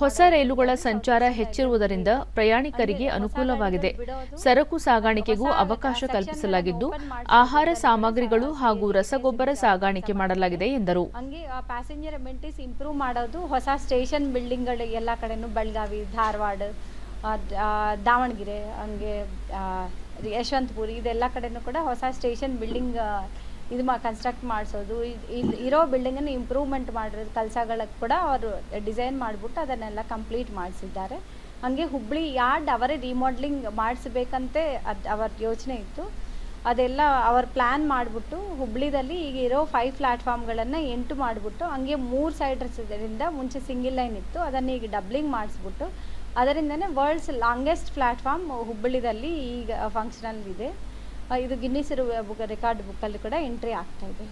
ಹೊಸ ರೈಲುಗಳ ಸಂಚಾರ ಹೆಚ್ಚಿರುವುದರಿಂದ ಪ್ರಯಾಣಿಕರಿಗೆ ಅನುಕೂಲವಾಗಿದೆ. ಸರಕು ಸಾಗಾಣಿಕೆಗೂ ಅವಕಾಶ ಕಲ್ಪಿಸಲಾಗಿದ್ದು, ಆಹಾರ ಸಾಮಗ್ರಿಗಳು ಹಾಗೂ ರಸಗೊಬ್ಬರ ಸಾಗಾಣಿಕೆ ಮಾಡಲಾಗಿದೆ ಎಂದರು. ಪ್ಯಾಸೆಂಜರ್ ಮಾಡೋದು ಹೊಸ ಸ್ಟೇಷನ್ ಬಿಲ್ಡಿಂಗ್ಗಳು ಎಲ್ಲ ಕಡೆನೂ ಬೆಳಗಾವಿ, ಧಾರವಾಡ ದಾವಣಗೆರೆ, ಹಂಗೆ ಯಶವಂತಪುರ, ಇದೆಲ್ಲ ಕಡೆನೂ ಕೂಡ ಹೊಸ ಸ್ಟೇಷನ್ ಬಿಲ್ಡಿಂಗ್ ಇದು ಮಾ ಕನ್ಸ್ಟ್ರಕ್ಟ್ ಮಾಡಿಸೋದು. ಇಲ್ಲಿ ಇರೋ ಬಿಲ್ಡಿಂಗನ್ನು ಇಂಪ್ರೂವ್ಮೆಂಟ್ ಮಾಡಿರೋದು ಕೆಲಸಗಳಿಗೆ ಕೂಡ ಅವರು ಡಿಸೈನ್ ಮಾಡಿಬಿಟ್ಟು ಅದನ್ನೆಲ್ಲ ಕಂಪ್ಲೀಟ್ ಮಾಡಿಸಿದ್ದಾರೆ. ಹಾಗೆ ಹುಬ್ಬಳ್ಳಿ ಯಾರ್ಡ್ ಅವರೇ ರಿಮಾಡ್ಲಿಂಗ್ ಮಾಡಿಸ್ಬೇಕಂತೆ ಅದು, ಅವರ ಯೋಚನೆ ಇತ್ತು. ಅದೆಲ್ಲ ಅವ್ರ ಪ್ಲ್ಯಾನ್ ಮಾಡಿಬಿಟ್ಟು ಹುಬ್ಳಿದಲ್ಲಿ ಈಗ ಇರೋ ಫೈವ್ ಪ್ಲ್ಯಾಟ್ಫಾರ್ಮ್ಗಳನ್ನು ಎಂಟು ಮಾಡಿಬಿಟ್ಟು ಹಂಗೆ ಮೂರು ಸೈಡ್ರಿಂದ ಮುಂಚೆ ಸಿಂಗಿಲ್ ಲೈನ್ ಇತ್ತು. ಅದನ್ನು ಈಗ ಡಬ್ಲಿಂಗ್ ಮಾಡಿಸ್ಬಿಟ್ಟು ಅದರಿಂದನೇ ವರ್ಲ್ಡ್ಸ್ ಲಾಂಗೆಸ್ಟ್ ಪ್ಲ್ಯಾಟ್ಫಾರ್ಮ್ ಹುಬ್ಬಳ್ಳಿದಲ್ಲಿ ಈಗ ಫಂಕ್ಷನಲ್ ಇದೆ ಇದು ಗಿನ್ನಿಸ್ ಬುಕ್ ರೆಕಾರ್ಡ್ ಬುಕ್ಕಲ್ಲಿ ಕೂಡ ಎಂಟ್ರಿ ಆಗ್ತಾ ಇದೆ.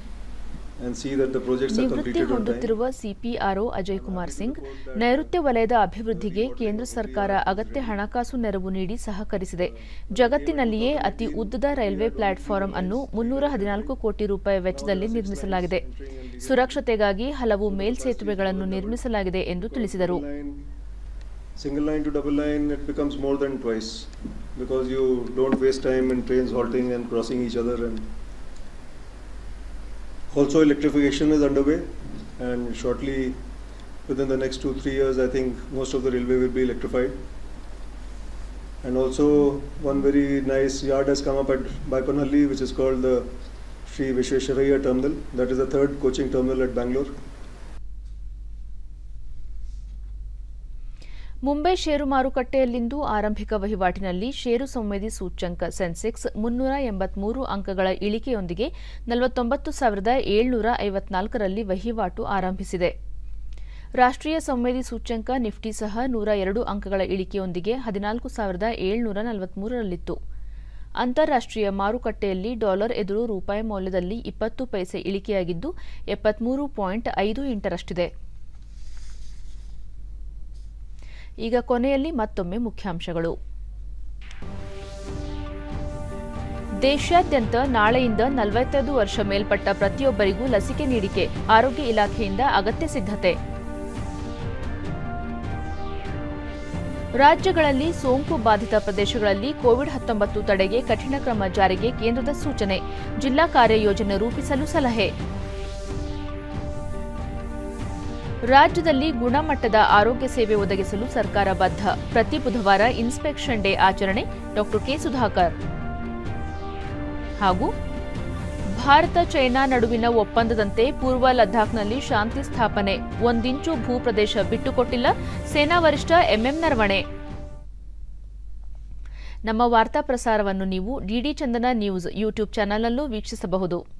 ನಿವೃತ್ತಿ. ಹೊಂದುತ್ತಿರುವ ಸಿಪಿಆರ್ಒ ಅಜಯ್ ಕುಮಾರ್ ಸಿಂಗ್ ನೈಋತ್ಯ ವಲಯದ ಅಭಿವೃದ್ಧಿಗೆ ಕೇಂದ್ರ ಸರ್ಕಾರ ಅಗತ್ಯ ಹಣಕಾಸು ನೆರವು ನೀಡಿ ಸಹಕರಿಸಿದೆ. ಜಗತ್ತಿನಲ್ಲಿಯೇ ಅತಿ ಉದ್ದದ ರೈಲ್ವೆ ಪ್ಲಾಟ್ಫಾರಂ ಅನ್ನು ಮುನ್ನೂರ ಹದಿನಾಲ್ಕು ಕೋಟಿ ರೂಪಾಯಿ ವೆಚ್ಚದಲ್ಲಿ ನಿರ್ಮಿಸಲಾಗಿದೆ. ಸುರಕ್ಷತೆಗಾಗಿ ಹಲವು ಮೇಲ್ಸೇತುವೆಗಳನ್ನು ನಿರ್ಮಿಸಲಾಗಿದೆ ಎಂದು ತಿಳಿಸಿದರು. Single line to double line, it becomes more than twice because you don't waste time in trains halting and crossing each other. And also, electrification is underway, and shortly, within the next two three years, I think most of the railway will be electrified. And also, one very nice yard has come up at Baipanhalli, which is called the Sri Vishwesharaya Terminal. That is the third coaching terminal at Bangalore. Mumbai ಷೇರು ಮಾರುಕಟ್ಟೆಯಲ್ಲಿಂದು ಆರಂಭಿಕ ವಹಿವಾಟಿನಲ್ಲಿ ಷೇರು ಸಂವೇದಿ ಸೂಚ್ಯಂಕ ಸೆನ್ಸೆಕ್ಸ್ ಮುನ್ನೂರ ಎಂಬತ್ಮೂರು ಅಂಕಗಳ ಇಳಿಕೆಯೊಂದಿಗೆ ನಲವತ್ತೊಂಬತ್ತು ಸಾವಿರದ ಏಳ್ನೂರ ಐವತ್ನಾಲ್ಕರಲ್ಲಿ ವಹಿವಾಟು ಆರಂಭಿಸಿದೆ. ರಾಷ್ಟ್ರೀಯ ಸಂವೇದಿ ಸೂಚ್ಯಂಕ ನಿಫ್ಟಿ ಸಹ ನೂರ ಎರಡು ಅಂಕಗಳ ಇಳಿಕೆಯೊಂದಿಗೆ ಹದಿನಾಲ್ಕು ಸಾವಿರದ ಏಳ್ನೂರ ನಲವತ್ಮೂರರಲ್ಲಿತ್ತು. ಅಂತಾರಾಷ್ಟ್ರೀಯ ಮಾರುಕಟ್ಟೆಯಲ್ಲಿ ಡಾಲರ್ ಎದುರು ರೂಪಾಯಿ ಮೌಲ್ಯದಲ್ಲಿ ಇಪ್ಪತ್ತು ಪೈಸೆ ಇಳಿಕೆಯಾಗಿದ್ದು, ಎಪ್ಪತ್ಮೂರು ಪಾಯಿಂಟ್ ಐದು ಎಂಟರಷ್ಟಿದೆ. ಈಗ ಕೊನೆಯಲ್ಲಿ ಮತ್ತೊಮ್ಮೆ ಮುಖ್ಯಾಂಶಗಳು. ದೇಶಾದ್ಯಂತ ನಾಳೆಯಿಂದ ನಲವತ್ತೈದು ವರ್ಷ ಮೇಲ್ಪಟ್ಟ ಪ್ರತಿಯೊಬ್ಬರಿಗೂ ಲಸಿಕೆ ನೀಡಿಕೆ, ಆರೋಗ್ಯ ಇಲಾಖೆಯಿಂದ ಅಗತ್ಯ ಸಿದ್ಧತೆ. ರಾಜ್ಯಗಳಲ್ಲಿ ಸೋಂಕು ಬಾಧಿತ ಪ್ರದೇಶಗಳಲ್ಲಿ ಕೋವಿಡ್ ಹತ್ತೊಂಬತ್ತು ತಡೆಗೆ ಕಠಿಣ ಕ್ರಮ ಜಾರಿಗೆ ಕೇಂದ್ರದ ಸೂಚನೆ. ಜಿಲ್ಲಾ ಕಾರ್ಯಯೋಜನೆ ರೂಪಿಸಲು ಸಲಹೆ. ರಾಜ್ಯದಲ್ಲಿ ಗುಣಮಟ್ಟದ ಆರೋಗ್ಯ ಸೇವೆ ಒದಗಿಸಲು ಸರ್ಕಾರ ಬದ್ಧ. ಪ್ರತಿ ಬುಧವಾರ ಇನ್ಸ್ಪೆಕ್ಷನ್ ಡೇ ಆಚರಣೆ, ಡಾಕ್ಟರ್ ಕೆ ಸುಧಾಕರ್. ಹಾಗೂ ಭಾರತ ಚೈನಾ ನಡುವಿನ ಒಪ್ಪಂದದಂತೆ ಪೂರ್ವ ಲದ್ದಾಖ್ನಲ್ಲಿ ಶಾಂತಿ ಸ್ಥಾಪನೆ. ಒಂದಿಂಚು ಭೂಪ್ರದೇಶ ಬಿಟ್ಟುಕೊಟ್ಟಿಲ್ಲ, ಸೇನಾ ವರಿಷ್ಠ ಎಂಎಂ ನರವಣೆ. ನಮ್ಮ ವಾರ್ತಾ ಪ್ರಸಾರವನ್ನು ನೀವು ಡಿಡಿ ಚಂದನ ನ್ಯೂಸ್ ಯೂಟ್ಯೂಬ್ ಚಾನೆಲ್ನಲ್ಲೂ ವೀಕ್ಷಿಸಬಹುದು.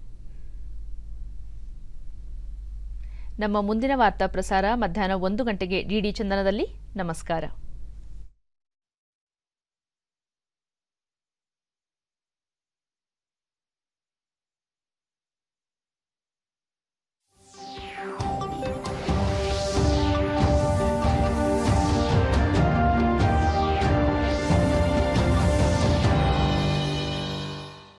ನಮ್ಮ ಮುಂದಿನ ವಾರ್ತಾ ಪ್ರಸಾರ ಮಧ್ಯಾಹ್ನ ಒಂದು ಗಂಟೆಗೆ ಡಿಡಿ ಚಂದನದಲ್ಲಿ. ನಮಸ್ಕಾರ.